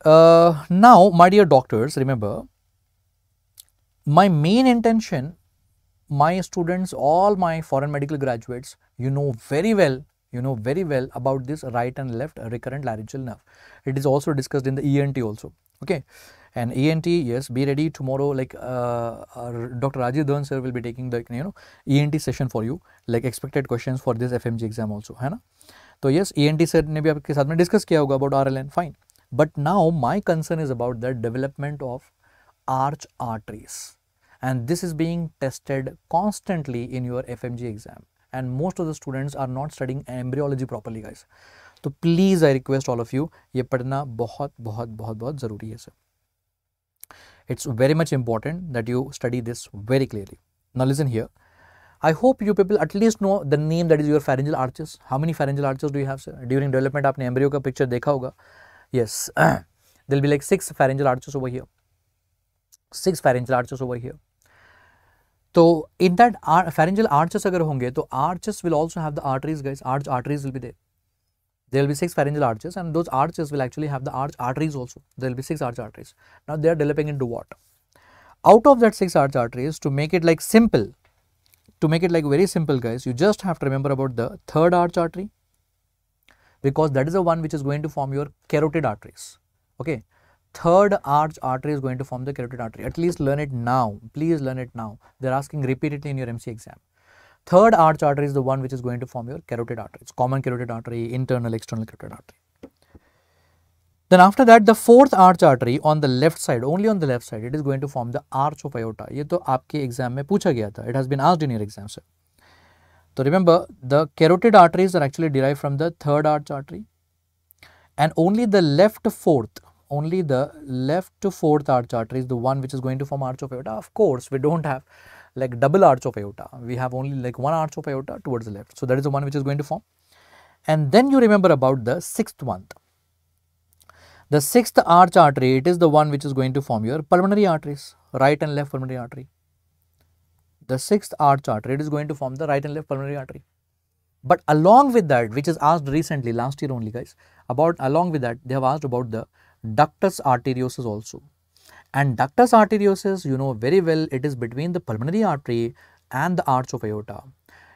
uh, now my dear doctors remember my main intention my students all my foreign medical graduates you know very well you know very well about this right and left recurrent laryngeal nerve it is also discussed in the ent also okay and ENT yes be ready tomorrow like uh, Dr. Rajiv Dhawan sir will be taking the you know ENT session for you like expected questions for this FMG exam also है ना तो yes ENT sir ने भी आपके साथ में discuss किया होगा about RLN fine but now my concern is about the development of arch arteries and this is being tested constantly in your FMG exam and most of the students are not studying embryology properly guys तो please I request all of you ये पढ़ना बहुत बहुत बहुत बहुत ज़रूरी है sir it's very much important that you study this very clearly now listen here I hope you people at least know the name that is your pharyngeal arches. How many pharyngeal arches do you have sir? During development आपने embryo का picture देखा होगा. Yes, there will be like six pharyngeal arches over here. Six pharyngeal arches over here. So in that pharyngeal arches अगर होंगे तो arches will also have the arteries guys. Arch arteries will be there. there will be six pharyngeal arches and those arches will actually have the arch arteries also. There will be six arch arteries. Now they are developing into what? Out of that six arch arteries to make it like simple, to make it like very simple guys, you just have to remember about the third arch artery because that is the one which is going to form your carotid arteries. Okay. Third arch artery is going to form the carotid artery. At least learn it now. Please learn it now. They are asking repeatedly in your MC exam. Third arch artery is the one which is going to form your carotid artery. It's common carotid artery, internal, external carotid artery. Then after that, the fourth arch artery on the left side, only on the left side, it is going to form the arch of aorta. ये तो आपके exam में पूछा गया था. It has been asked in your exam, sir. So remember, the carotid arteries are actually derived from the third arch artery, and only the left fourth, only the left to fourth arch artery is the one which is going to form arch of aorta. Of course, we don't have like double arch of aorta. We have only like one arch of aorta towards the left. So that is the one which is going to form. And then you remember about the sixth one. The sixth arch artery, it is the one which is going to form your pulmonary arteries, right and left pulmonary artery. The sixth arch artery, it is going to form the right and left pulmonary artery. But along with that, which is asked recently, last year only guys, about along with that, they have asked about the ductus arteriosus also. And ductus arteriosus, you know very well, it is between the pulmonary artery and the arch of aorta.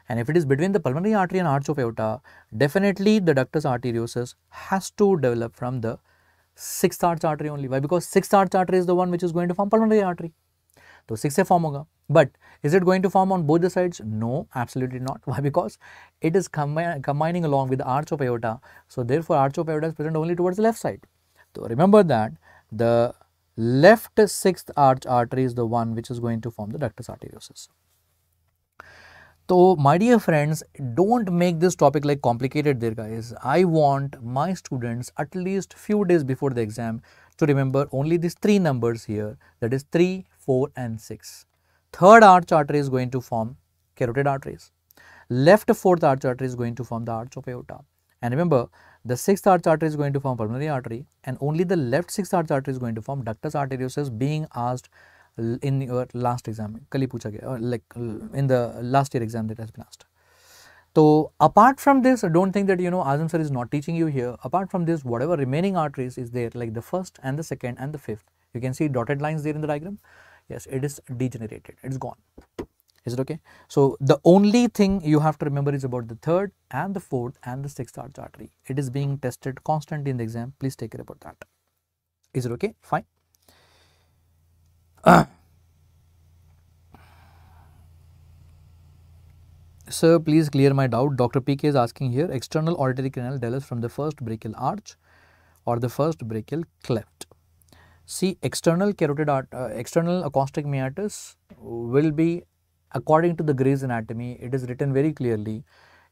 And if it is between the pulmonary artery and arch of aorta, definitely the ductus arteriosus has to develop from the sixth arch artery only. Why? Because sixth arch artery is the one which is going to form pulmonary artery. So six से form होगा. But is it going to form on both the sides? No, absolutely not. Why? Because it is combi combining along with the arch of aorta. So therefore, arch of aorta is present only towards the left side. So remember that the left sixth arch artery is the one which is going to form the ductus arteriosus. So my dear friends, don't make this topic like complicated there guys. I want my students at least few days before the exam to remember only these three numbers here that is 3, 4 and 6. Third arch artery is going to form carotid arteries. Left fourth arch artery is going to form the arch of aorta. And remember the sixth arch artery is going to form pulmonary artery and only the left sixth arch artery is going to form ductus arteriosus being asked in your last exam kali pucha gaya like uh, in the last year exam that has been asked. so apart from this I don't think that you know Azam sir is not teaching you here. Apart from this whatever remaining arteries is there like the first and the second and the fifth you can see dotted lines there in the diagram. Yes it is degenerated. It's gone is it okay? So, the only thing you have to remember is about the third and the fourth and the sixth arch artery. It is being tested constantly in the exam. Please take care about that. Is it okay? Fine. Sir, please clear my doubt. Dr. PK is asking here external auditory canal develops from the first brachial arch or the first brachial cleft. See, external carotid art, uh, external acoustic meatus will be according to the Gray's anatomy. It is written very clearly.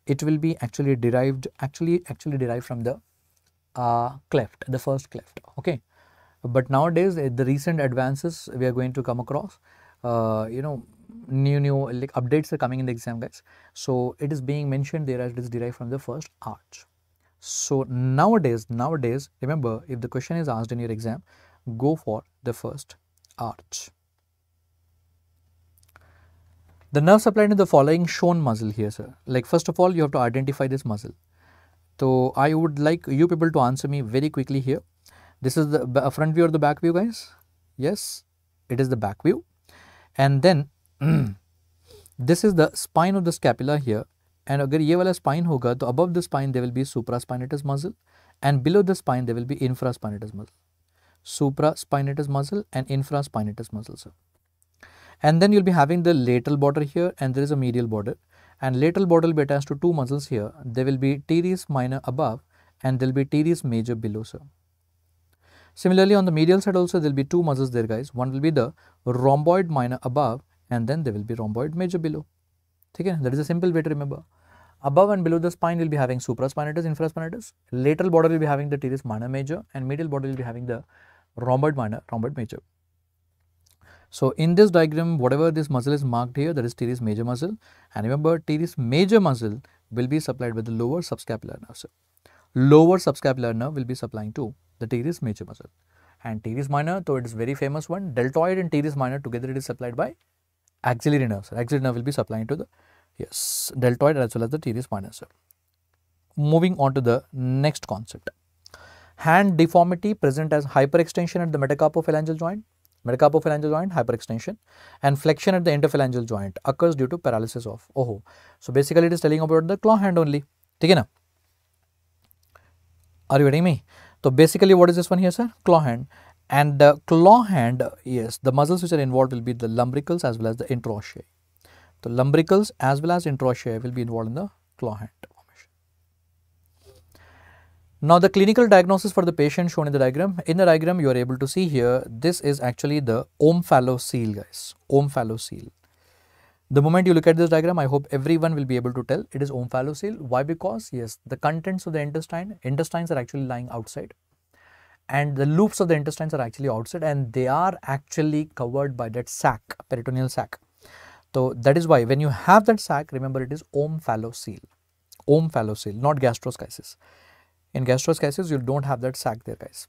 It will be actually derived, actually, actually derived from the uh, cleft, the first cleft. Okay, but nowadays uh, the recent advances we are going to come across, uh, you know, new new like updates are coming in the exam, guys. So it is being mentioned there as it is derived from the first arch. So nowadays, nowadays, remember if the question is asked in your exam, go for the first arch. The nerve supplied in the following shown muscle here, sir. Like first of all, you have to identify this muscle. So I would like you people to answer me very quickly here. This is the front view or the back view, guys? Yes, it is the back view. And then this is the spine of the scapula here. And अगर ये वाला spine होगा तो above the spine there will be supraspinatus muscle and below the spine there will be infraspinatus muscle supraspinatus muscle and infraspinatus muscle. Sir. And then you'll be having the lateral border here and there is a medial border and lateral border will be attached to two muscles here. There will be teres minor above and there will be teres major below. Sir. Similarly, on the medial side also there will be two muscles there guys. One will be the rhomboid minor above and then there will be rhomboid major below. Okay, that is a simple way to remember. Above and below the spine will be having supraspinatus, infraspinatus. Lateral border will be having the teres minor major and medial border will be having the rhomboid minor, rhomboid major. So in this diagram, whatever this muscle is marked here, that is teres major muscle. And remember, teres major muscle will be supplied with the lower subscapular nerve. So lower subscapular nerve will be supplying to the teres major muscle. And teres minor, though it is very famous one, deltoid and teres minor together it is supplied by axillary nerves. Axillary nerve will be supplying to the yes deltoid as well as the teres minor. Moving on to the next concept hand deformity present as hyperextension at the metacarpophalangeal joint, metacarpophalangeal joint hyperextension and flexion at the interphalangeal joint occurs due to paralysis of Oho. So, basically it is telling about the claw hand only. Okay, na? Are you getting me? So, basically what is this one here sir? Claw hand and the claw hand yes the muscles which are involved will be the lumbricals as well as the interossei. The lumbricals as well as interossei will be involved in the claw hand. Now the clinical diagnosis for the patient shown in the diagram, in the diagram you are able to see here, this is actually the omphalocele guys, omphalocele. The moment you look at this diagram, I hope everyone will be able to tell it is omphalocele. Why? Because yes, the contents of the intestine, intestines are actually lying outside and the loops of the intestines are actually outside and they are actually covered by that sac, peritoneal sac. So that is why when you have that sac, remember it is omphalocele, omphalocele, not gastroschisis. In gastroschisis, you don't have that sac there, guys.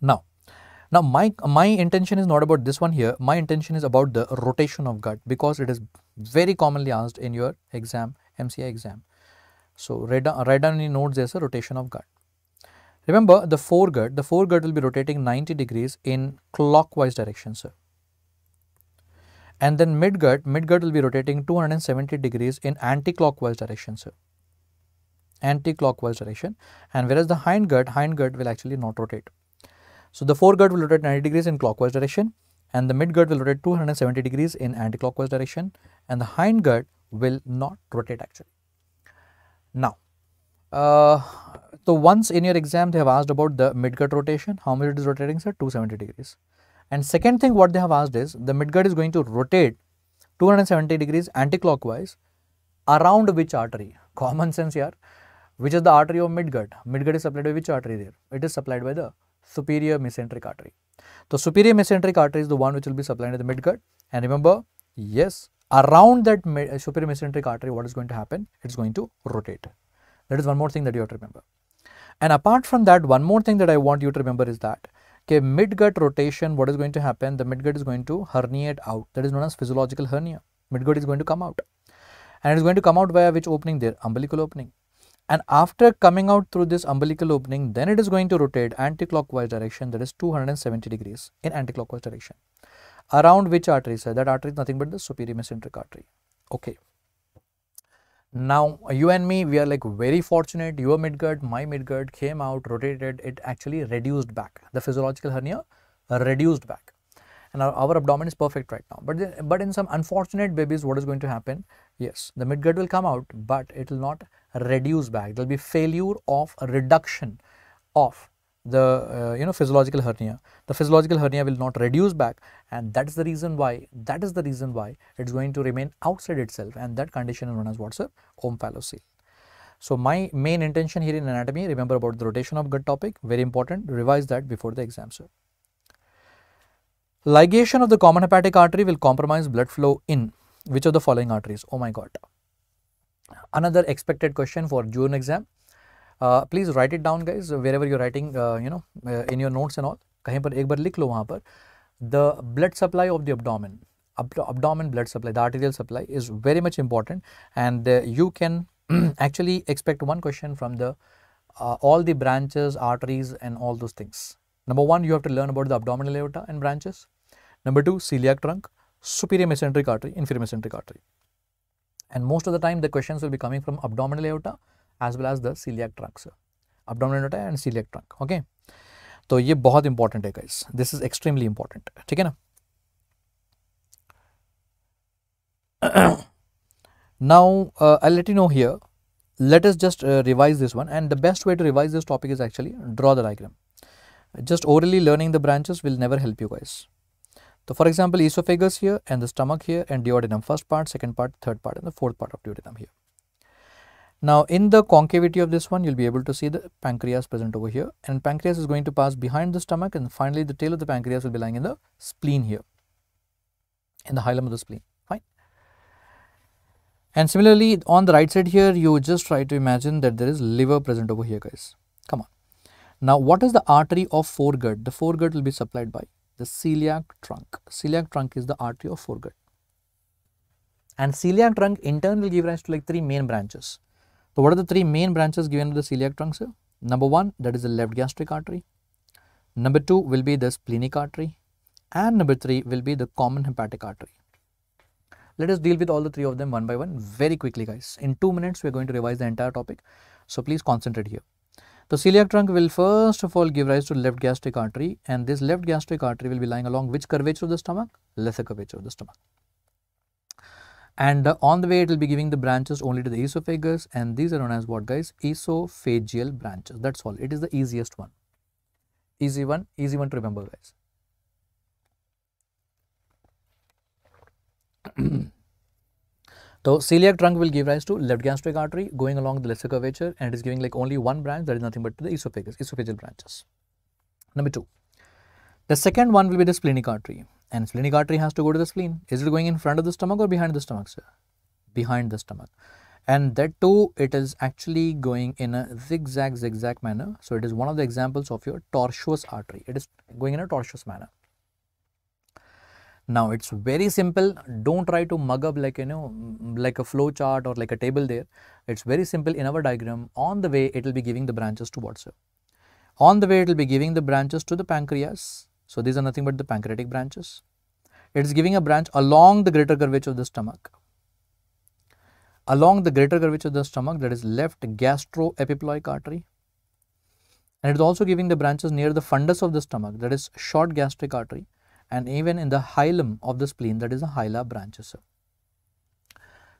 Now, now my my intention is not about this one here. My intention is about the rotation of gut because it is very commonly asked in your exam, MCI exam. So write down, down any notes there's a rotation of gut. Remember the foregut, the foregut will be rotating 90 degrees in clockwise direction, sir. And then midgut, midgut will be rotating 270 degrees in anti-clockwise direction, sir anti-clockwise direction and whereas the hind gut, hind gut will actually not rotate. So the foregut will rotate 90 degrees in clockwise direction and the midgut will rotate 270 degrees in anti-clockwise direction and the hind gut will not rotate actually. Now, uh, so once in your exam they have asked about the midgut rotation, how much it is rotating sir? 270 degrees. And second thing what they have asked is the midgut is going to rotate 270 degrees anti-clockwise around which artery? Common sense here which is the artery of midgut. Midgut is supplied by which artery there? It is supplied by the superior mesenteric artery. The superior mesenteric artery is the one which will be supplied to the midgut. And remember, yes, around that uh, superior mesenteric artery, what is going to happen? It is going to rotate. That is one more thing that you have to remember. And apart from that, one more thing that I want you to remember is that okay, midgut rotation, what is going to happen? The midgut is going to herniate out. That is known as physiological hernia. Midgut is going to come out. And it is going to come out via which opening there? Umbilical opening and after coming out through this umbilical opening then it is going to rotate anti-clockwise direction that is 270 degrees in anti-clockwise direction around which artery sir? That artery is nothing but the superior mesenteric artery. Okay. Now you and me we are like very fortunate. Your midgut my midgut came out rotated. It actually reduced back. The physiological hernia reduced back. And our, our abdomen is perfect right now. But the, but in some unfortunate babies what is going to happen? Yes, the midgut will come out, but it will not reduce back. There will be failure of reduction of the uh, you know physiological hernia. The physiological hernia will not reduce back, and that is the reason why. That is the reason why it's going to remain outside itself, and that condition is known as what's a omphalocele. So my main intention here in anatomy, remember about the rotation of gut topic, very important. Revise that before the exam, sir. Ligation of the common hepatic artery will compromise blood flow in which of the following arteries? Oh my god Another expected question for June exam. Uh, please write it down guys wherever you're writing uh, you know uh, in your notes and all. कहीं पर एक बार लिख लो वहाँ पर the blood supply of the abdomen abdomen blood supply the arterial supply is very much important and uh, you can actually expect one question from the uh, all the branches arteries and all those things number one you have to learn about the abdominal aorta and branches Number two, celiac trunk, superior mesenteric artery, inferior mesenteric artery. And most of the time the questions will be coming from abdominal aorta as well as the celiac trunk. Sir. Abdominal aorta and celiac trunk. Okay. तो ये बहुत important है guys this is extremely important ठीक है ना now uh, i'll let you know here let us just uh, revise this one and the best way to revise this topic is actually draw the diagram just orally learning the branches will never help you guys so, for example, esophagus here and the stomach here and duodenum first part, second part, third part and the fourth part of duodenum here. Now, in the concavity of this one, you will be able to see the pancreas present over here and pancreas is going to pass behind the stomach and finally the tail of the pancreas will be lying in the spleen here, in the hilum of the spleen, fine. And similarly, on the right side here, you just try to imagine that there is liver present over here guys, come on. Now, what is the artery of foregut? The foregut will be supplied by the celiac trunk. Celiac trunk is the artery of foregut. And celiac trunk in turn will give rise to like three main branches. So, what are the three main branches given to the celiac trunk, sir? Number one, that is the left gastric artery. Number two will be the splenic artery. And number three will be the common hepatic artery. Let us deal with all the three of them one by one very quickly, guys. In two minutes, we are going to revise the entire topic. So, please concentrate here. The celiac trunk will first of all give rise to left gastric artery and this left gastric artery will be lying along which curvature of the stomach? Lesser curvature of the stomach. And uh, on the way it will be giving the branches only to the esophagus and these are known as what guys? Esophageal branches. That's all. It is the easiest one. Easy one, easy one to remember guys. So celiac trunk will give rise to left gastric artery going along the lesser curvature and it is giving like only one branch that is nothing but the esophagus, esophageal branches. Number two, the second one will be the splenic artery and splenic artery has to go to the spleen. Is it going in front of the stomach or behind the stomach, sir? Behind the stomach. And that too, it is actually going in a zigzag, zigzag manner. So it is one of the examples of your tortuous artery. It is going in a tortuous manner. Now it's very simple. Don't try to mug up like you know like a flow chart or like a table there. It's very simple in our diagram. On the way it will be giving the branches to what sir? On the way it will be giving the branches to the pancreas. So these are nothing but the pancreatic branches. It is giving a branch along the greater curvature of the stomach. Along the greater curvature of the stomach that is left gastroepiploic artery. And it is also giving the branches near the fundus of the stomach that is short gastric artery and even in the hilum of the spleen that is the hilar branches.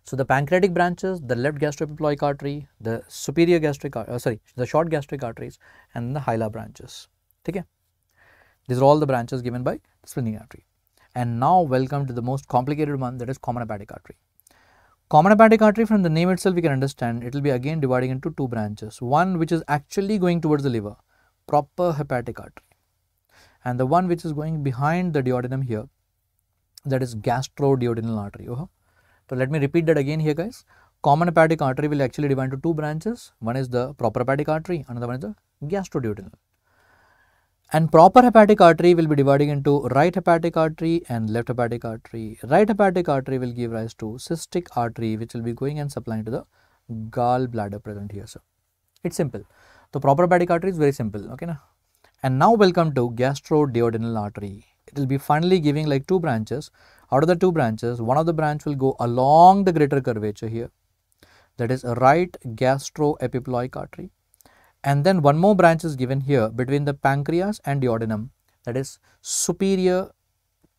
So, the pancreatic branches, the left gastroepiploic artery, the superior gastric, uh, sorry, the short gastric arteries and the hilar branches. Okay? These are all the branches given by the splenic artery. And now welcome to the most complicated one that is common hepatic artery. Common hepatic artery from the name itself we can understand it will be again dividing into two branches. One which is actually going towards the liver, proper hepatic artery and the one which is going behind the duodenum here that is gastroduodenal artery. Uh -huh. So, let me repeat that again here guys. Common hepatic artery will actually divide into two branches. One is the proper hepatic artery, another one is the gastroduodenal. And proper hepatic artery will be dividing into right hepatic artery and left hepatic artery. Right hepatic artery will give rise to cystic artery which will be going and supplying to the gallbladder present here. So, it's simple. The proper hepatic artery is very simple. Okay, na? And now welcome to gastroduodenal artery. It will be finally giving like two branches. Out of the two branches, one of the branch will go along the greater curvature here. That is right gastroepiploic artery. And then one more branch is given here between the pancreas and duodenum. That is superior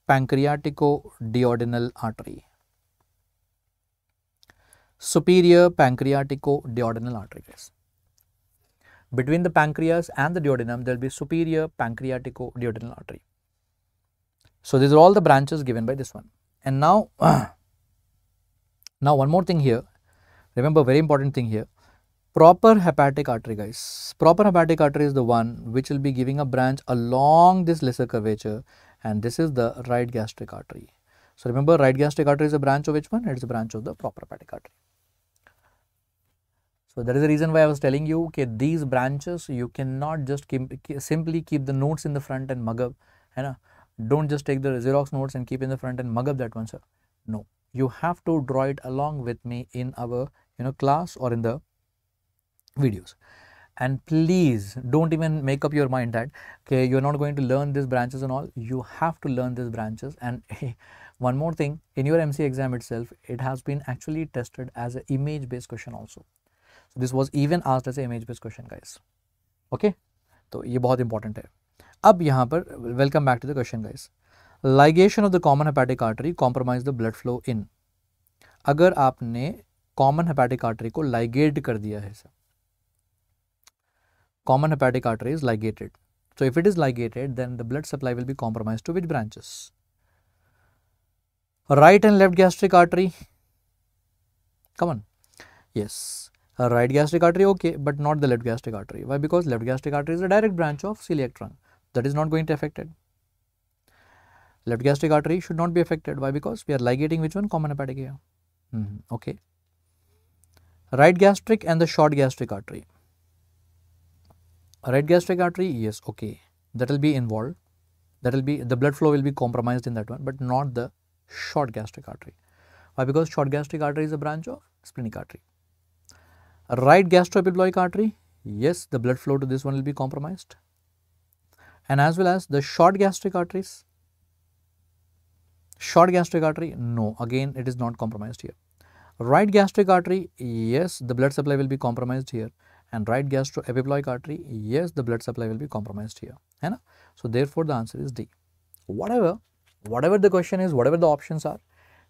pancreatico-duodenal artery. superior pancreatico-duodenal artery. Between the pancreas and the duodenum, there will be superior pancreatico-duodenal artery. So, these are all the branches given by this one. And now, now one more thing here, remember very important thing here, proper hepatic artery guys. Proper hepatic artery is the one which will be giving a branch along this lesser curvature and this is the right gastric artery. So, remember right gastric artery is a branch of which one? It is a branch of the proper hepatic artery. So, that is the reason why I was telling you okay, these branches you cannot just keep, simply keep the notes in the front and mug up. Hai Don't just take the Xerox notes and keep in the front and mug up that one sir. No, you have to draw it along with me in our you know class or in the videos. And please don't even make up your mind that okay you're not going to learn these branches and all. You have to learn these branches. And one more thing. In your mc exam itself it has been actually tested as an image based question also this was even asked as image based question guys okay तो ये बहुत important है। अब यहाँ पर welcome back to the question guys ligation of the common hepatic artery compromise the blood flow in अगर आपने common hepatic artery को लाइगेट कर दिया है sir common hepatic artery is ligated so if it is ligated then the blood supply will be compromised to which branches? Right and left gastric artery. Come on. Right gastric artery okay but not the left gastric artery. Why? Because left gastric artery is a direct branch of celiac trunk. That is not going to affect it left gastric artery should not be affected. Why? Because we are ligating which one common hepatic here. Mm -hmm. okay. Right gastric and the short gastric artery. Right gastric artery yes okay. That will be involved. That will be the blood flow will be compromised in that one but not the short gastric artery. Why? Because short gastric artery is a branch of splenic artery Right gastroepiploic artery, yes, the blood flow to this one will be compromised. And as well as the short gastric arteries, short gastric artery, no, again it is not compromised here. Right gastric artery, yes, the blood supply will be compromised here. And right gastroepiploic artery, yes, the blood supply will be compromised here. Hai So, therefore, the answer is D. Whatever, whatever the question is, whatever the options are,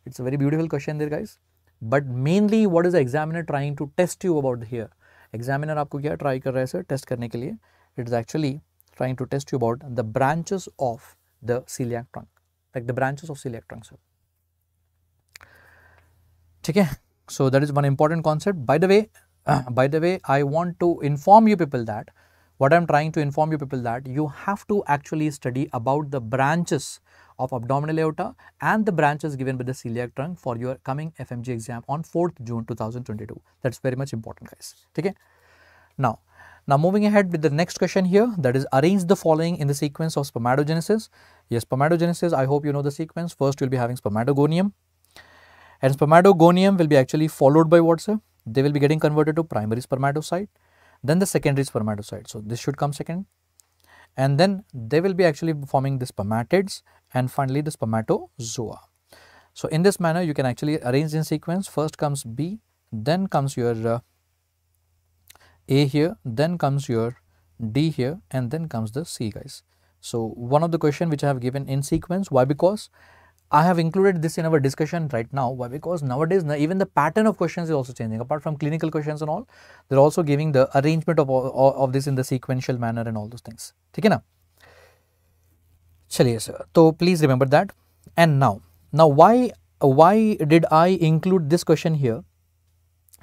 it's a very beautiful question there guys. But mainly what is the examiner trying to test you about here examiner आपको क्या try कर रहा है sir test करने के लिए it is actually trying to test you about the branches of the celiac trunk like the branches of celiac trunk sir ठीक है so that is one important concept by the way uh, by the way i want to inform you people that what i'm trying to inform you people that you have to actually study about the branches of abdominal aorta and the branches given by the celiac trunk for your coming FMGE exam on 4th June 2022. That's very much important guys. Okay. Now, now moving ahead with the next question here that is arrange the following in the sequence of spermatogenesis. Yes, spermatogenesis I hope you know the sequence. First you will be having spermatogonium and spermatogonium will be actually followed by what sir? They will be getting converted to primary spermatocyte then the secondary spermatocyte. So, this should come second and then they will be actually forming the spermatids and finally the spermatozoa. So in this manner you can actually arrange in sequence first comes B then comes your uh, A here then comes your D here and then comes the C guys. So one of the question which I have given in sequence why because I have included this in our discussion right now why because nowadays even the pattern of questions is also changing apart from clinical questions and all they are also giving the arrangement of, all, of this in the sequential manner and all those things. Take it now. चलिए sir तो please remember that and now now why why did I include this question here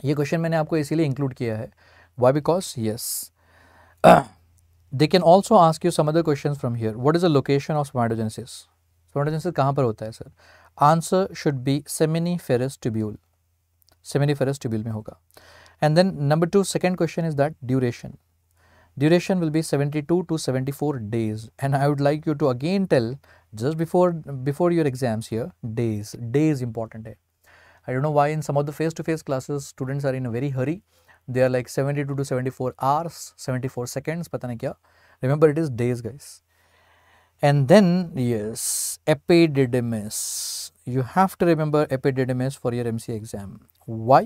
ये question मैंने आपको इसीलिए include किया है। Why because yes they can also ask you some other question from here what is the location of spermatogenesis spermatogenesis कहाँ पर होता है sir answer should be seminiferous tubule seminiferous tubule में होगा। And then number two second question is that duration duration will be 72 to 74 days. And i would like you to again tell just before before your exams here days. Days important hai. i don't know why in some of the face to face classes students are in a very hurry. They are like 72 to 74 hours 74 seconds pata nahi kya remember it is days guys. And then yes epididymis. You have to remember epididymis for your mc exam. Why?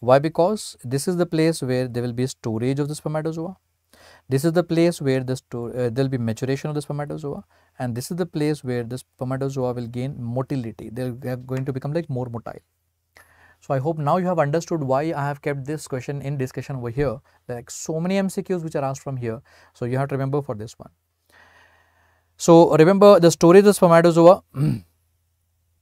Why? Because this is the place where there will be storage of the spermatozoa this is the place where the uh, there will be maturation of the spermatozoa and this is the place where the spermatozoa will gain motility. They are going to become like more motile. So I hope now you have understood why I have kept this question in discussion over here. Like so many MCQs which are asked from here. So you have to remember for this one. So remember the storage of spermatozoa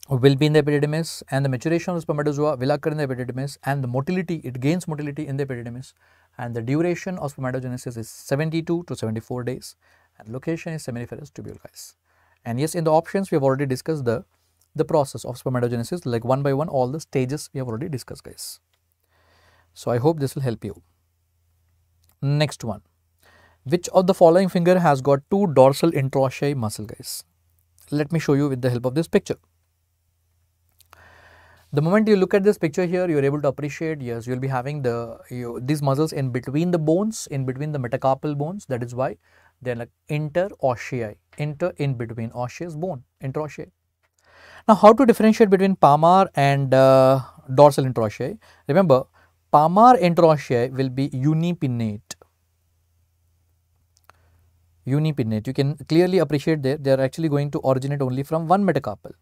will be in the epididymis and the maturation of the spermatozoa will occur in the epididymis and the motility, it gains motility in the epididymis and the duration of spermatogenesis is 72 to 74 days and location is seminiferous tubule guys. And yes, in the options we have already discussed the, the process of spermatogenesis like one by one all the stages we have already discussed guys. So, I hope this will help you. Next one, which of the following finger has got two dorsal interosseous muscle guys? Let me show you with the help of this picture. The moment you look at this picture here, you are able to appreciate, yes, you will be having the you, these muscles in between the bones, in between the metacarpal bones. That is why they are like interossei, inter in between osseous bone, interossei. Now, how to differentiate between palmar and uh, dorsal interossei? Remember, palmar interossei will be unipinnate. Unipinnate. You can clearly appreciate there, they are actually going to originate only from one metacarpal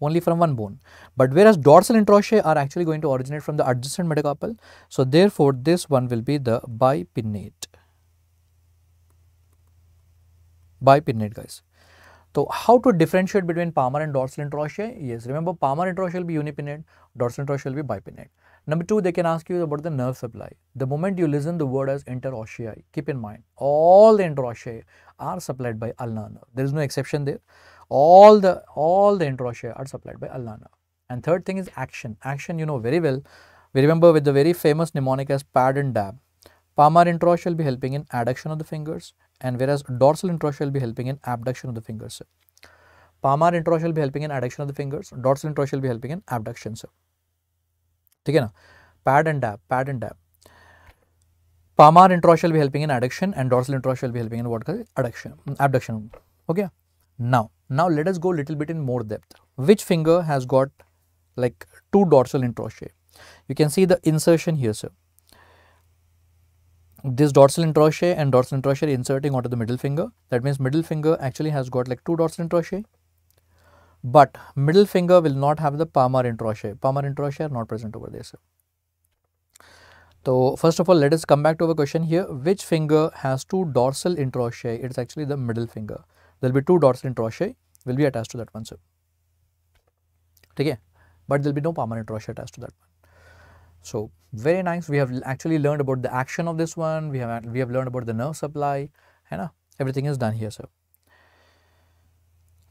only from one bone. But whereas dorsal interossei are actually going to originate from the adjacent metacarpal. So, therefore, this one will be the bipinnate. Bipinnate guys. So, how to differentiate between palmar and dorsal interossei? Yes, remember palmar interossei will be unipinnate, dorsal interossei will be bipinnate. Number two, they can ask you about the nerve supply. The moment you listen the word as interossei, keep in mind all the interossei are supplied by ulnar nerve. There is no exception there all the all the interossei are supplied by ulnar And third thing is action. Action you know very well. We remember with the very famous mnemonic as pad and dab. Palmar interossei will be helping in adduction of the fingers and whereas dorsal interossei will be helping in abduction of the fingers. Sir. Palmar interossei will be helping in adduction of the fingers, dorsal interossei will be helping in abduction. Sir. ठीक na. Pad and dab. Pad and dab. Palmar Palmer will be helping in adduction, and dorsal इंट्रोशल will be helping in what? Adduction. Abduction. Okay. Now, now let us go little bit in more depth. Which finger has got like two dorsal interossei? You can see the insertion here, sir. This dorsal interossei and dorsal interossei inserting onto the middle finger. That means middle finger actually has got like two dorsal interossei. But middle finger will not have the palmar interossei. Palmar interossei are not present over there, sir. So, first of all, let us come back to our question here. Which finger has two dorsal interossei? It is actually the middle finger there will be two dots dorsal interossei will be attached to that one. So, okay, but there will be no permanent interossei attached to that one. So, very nice. We have actually learned about the action of this one. We have we have learned about the nerve supply. You know, everything is done here, sir.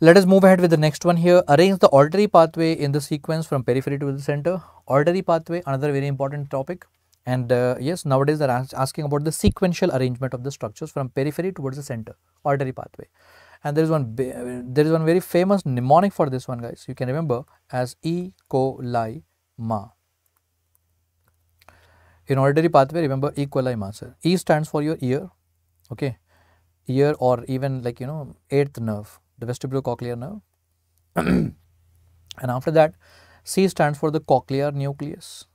Let us move ahead with the next one here. Arrange the auditory pathway in the sequence from periphery to the center. Auditory pathway, another very important topic. And uh, yes, nowadays they are asking about the sequential arrangement of the structures from periphery towards the center, auditory pathway and there is one there is one very famous mnemonic for this one guys. You can remember as E coli ma. In auditory pathway remember E coli ma sir. E stands for your ear okay? Ear or even like you know eighth nerve the vestibulocochlear nerve. And after that C stands for the cochlear nucleus.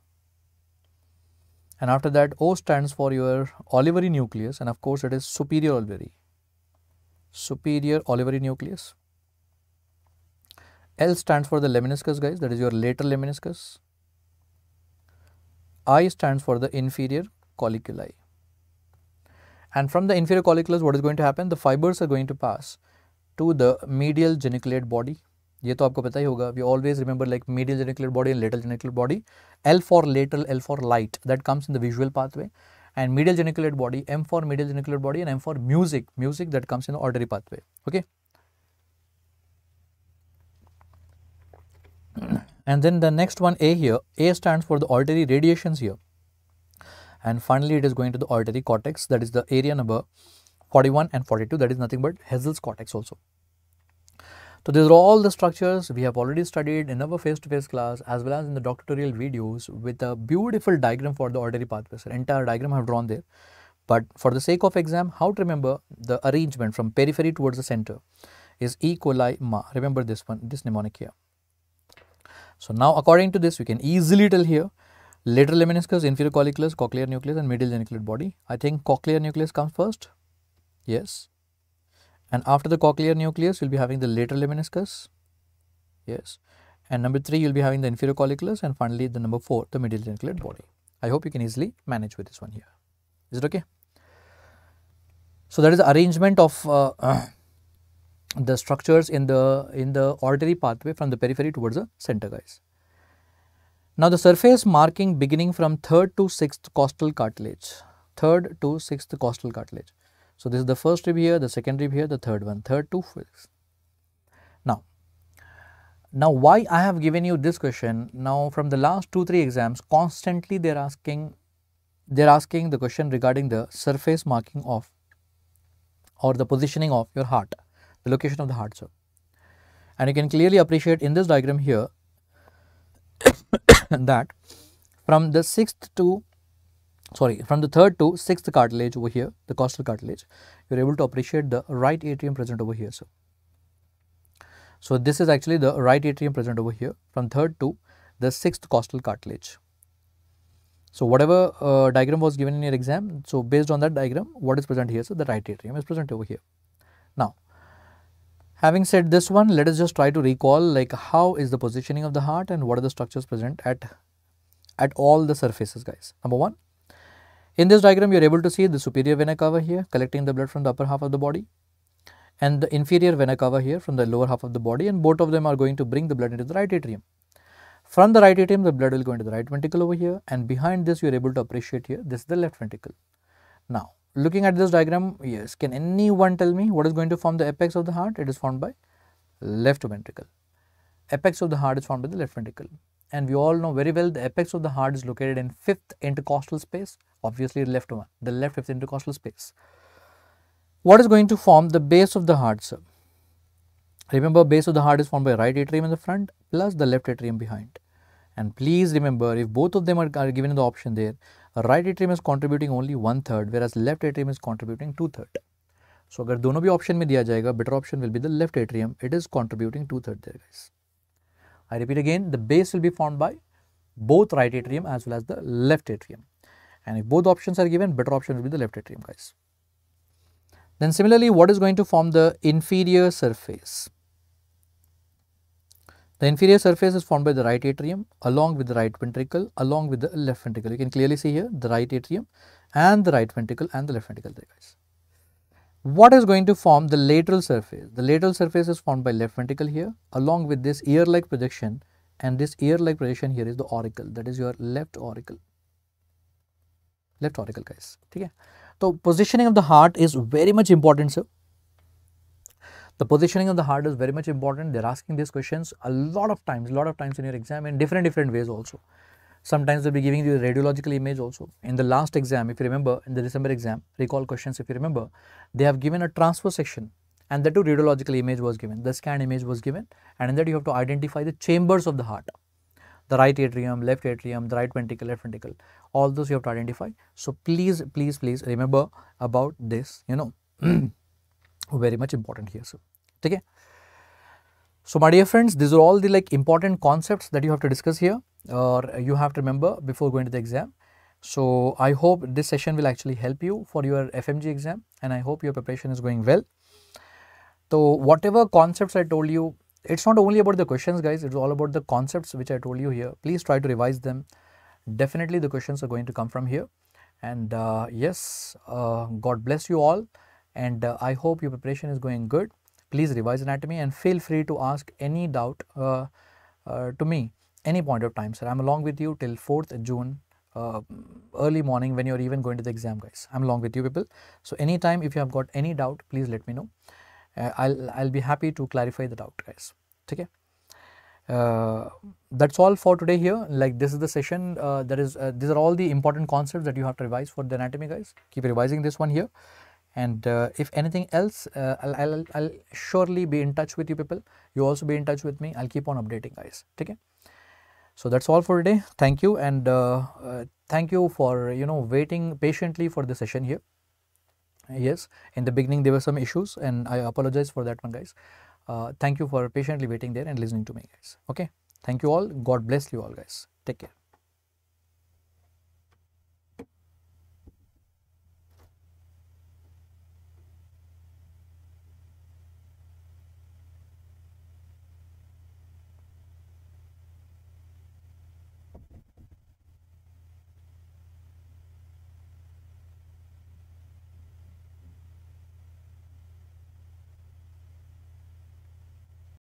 And after that O stands for your olivary nucleus. And of course it is superior olivary superior olivary nucleus. L stands for the lemniscus guys that is your lateral lemniscus. I stands for the inferior colliculi. And from the inferior colliculus what is going to happen? The fibers are going to pass to the medial geniculate body. ये तो आपको पता ही होगा we always remember like medial geniculate body and lateral geniculate body L for lateral L for light that comes in the visual pathway and medial geniculate body, M for medial geniculate body and M for music, music that comes in the auditory pathway. Okay. And then the next one A here, A stands for the auditory radiations here. And finally, it is going to the auditory cortex that is the area number 41 and 42 that is nothing but Heschl's cortex also. So these are all the structures we have already studied in our face-to-face -face class as well as in the DocTutorials videos with a beautiful diagram for the auditory pathways. Entire diagram I have drawn there. But for the sake of exam, how to remember the arrangement from periphery towards the center is E. coli ma. Remember this one, this mnemonic here. So now according to this, we can easily tell here lateral lemniscus, inferior colliculus, cochlear nucleus and medial geniculate body. I think cochlear nucleus comes first. Yes and after the cochlear nucleus you'll be having the lateral lemniscus yes and number 3 you'll be having the inferior colliculus and finally the number 4 the medial geniculate body. I hope you can easily manage with this one here. Is it okay? So that is the arrangement of uh, uh, the structures in the in the auditory pathway from the periphery towards the center guys. Now the surface marking beginning from third to sixth costal cartilage, third to sixth costal cartilage. So this is the first rib here, the second rib here, the third one, third two fifth. Now, now why I have given you this question, now from the last 2-3 exams, constantly they are asking, they are asking the question regarding the surface marking of or the positioning of your heart, the location of the heart. So, and you can clearly appreciate in this diagram here that from the sixth to sorry from the third to sixth cartilage over here the costal cartilage you are able to appreciate the right atrium present over here so so this is actually the right atrium present over here from third to the sixth costal cartilage so whatever uh, diagram was given in your exam, so based on that diagram, what is present here? So the right atrium is present over here. Now, having said this one, let us just try to recall like how is the positioning of the heart and what are the structures present at at all the surfaces, guys. Number one, in this diagram, you are able to see the superior vena cava here collecting the blood from the upper half of the body and the inferior vena cava here from the lower half of the body and both of them are going to bring the blood into the right atrium. From the right atrium, the blood will go into the right ventricle over here and behind this you are able to appreciate here, this is the left ventricle. Now, looking at this diagram, yes, can anyone tell me what is going to form the apex of the heart? It is formed by left ventricle. Apex of the heart is formed by the left ventricle And we all know very well the apex of the heart is located in fifth intercostal space, obviously left one, the left fifth intercostal space. What is going to form the base of the heart, sir? Remember base of the heart is formed by right atrium in the front plus the left atrium behind. And please remember if both of them are, are given in the option there, right atrium is contributing only one third whereas left atrium is contributing two third. So अगर दोनों भी option में दिया जाएगा better option will be the left atrium. It is contributing two third there guys. I repeat again the base will be formed by both right atrium as well as the left atrium. And if both options are given better option will be the left atrium guys. Then similarly what is going to form the inferior surface? The inferior surface is formed by the right atrium along with the right ventricle along with the left ventricle. You can clearly see here the right atrium and the right ventricle and the left ventricle there guys. What is going to form the lateral surface? The lateral surface is formed by left ventricle here along with this ear-like projection and this ear-like projection here is the auricle that is your left auricle. Left auricle guys. Okay. So positioning of the heart is very much important sir. The positioning of the heart is very much important. They're asking these questions a lot of times, a lot of times in your exam in different, different ways also. Sometimes they'll be giving you a radiological image also. In the last exam, if you remember, in the December exam, recall questions if you remember, they have given a transverse section and the two radiological image was given. The scan image was given and in that you have to identify the chambers of the heart. The right atrium, left atrium, the right ventricle, left ventricle, all those you have to identify. So please, please, please remember about this, you know. very much important here so take okay so my dear friends these are all the like important concepts that you have to discuss here or you have to remember before going to the exam. So i hope this session will actually help you for your FMGE exam and i hope your preparation is going well. So whatever concepts i told you it's not only about the questions guys it's all about the concepts which i told you here. Please try to revise them. Definitely the questions are going to come from here. And uh, yes uh, god bless you all and uh, I hope your preparation is going good. Please revise anatomy and feel free to ask any doubt uh, uh, to me any point of time sir. I am along with you till 4th June uh, early morning when you are even going to the exam guys. I am along with you people. So anytime if you have got any doubt please let me know. Uh, I'll, I'll be happy to clarify the doubt guys. Okay. Uh, that's all for today here like this is the session uh, that is uh, these are all the important concepts that you have to revise for the anatomy guys keep revising this one here and uh, if anything else uh, I'll, I'll, I'll, surely be in touch with you people. You also be in touch with me. I'll keep on updating guys. Okay? So that's all for today. Thank you. And uh, uh, thank you for you know waiting patiently for the session here. Yes in the beginning there were some issues and I apologize for that one guys. Uh, thank you for patiently waiting there and listening to me guys. Okay? Thank you all. God bless you all guys. Take care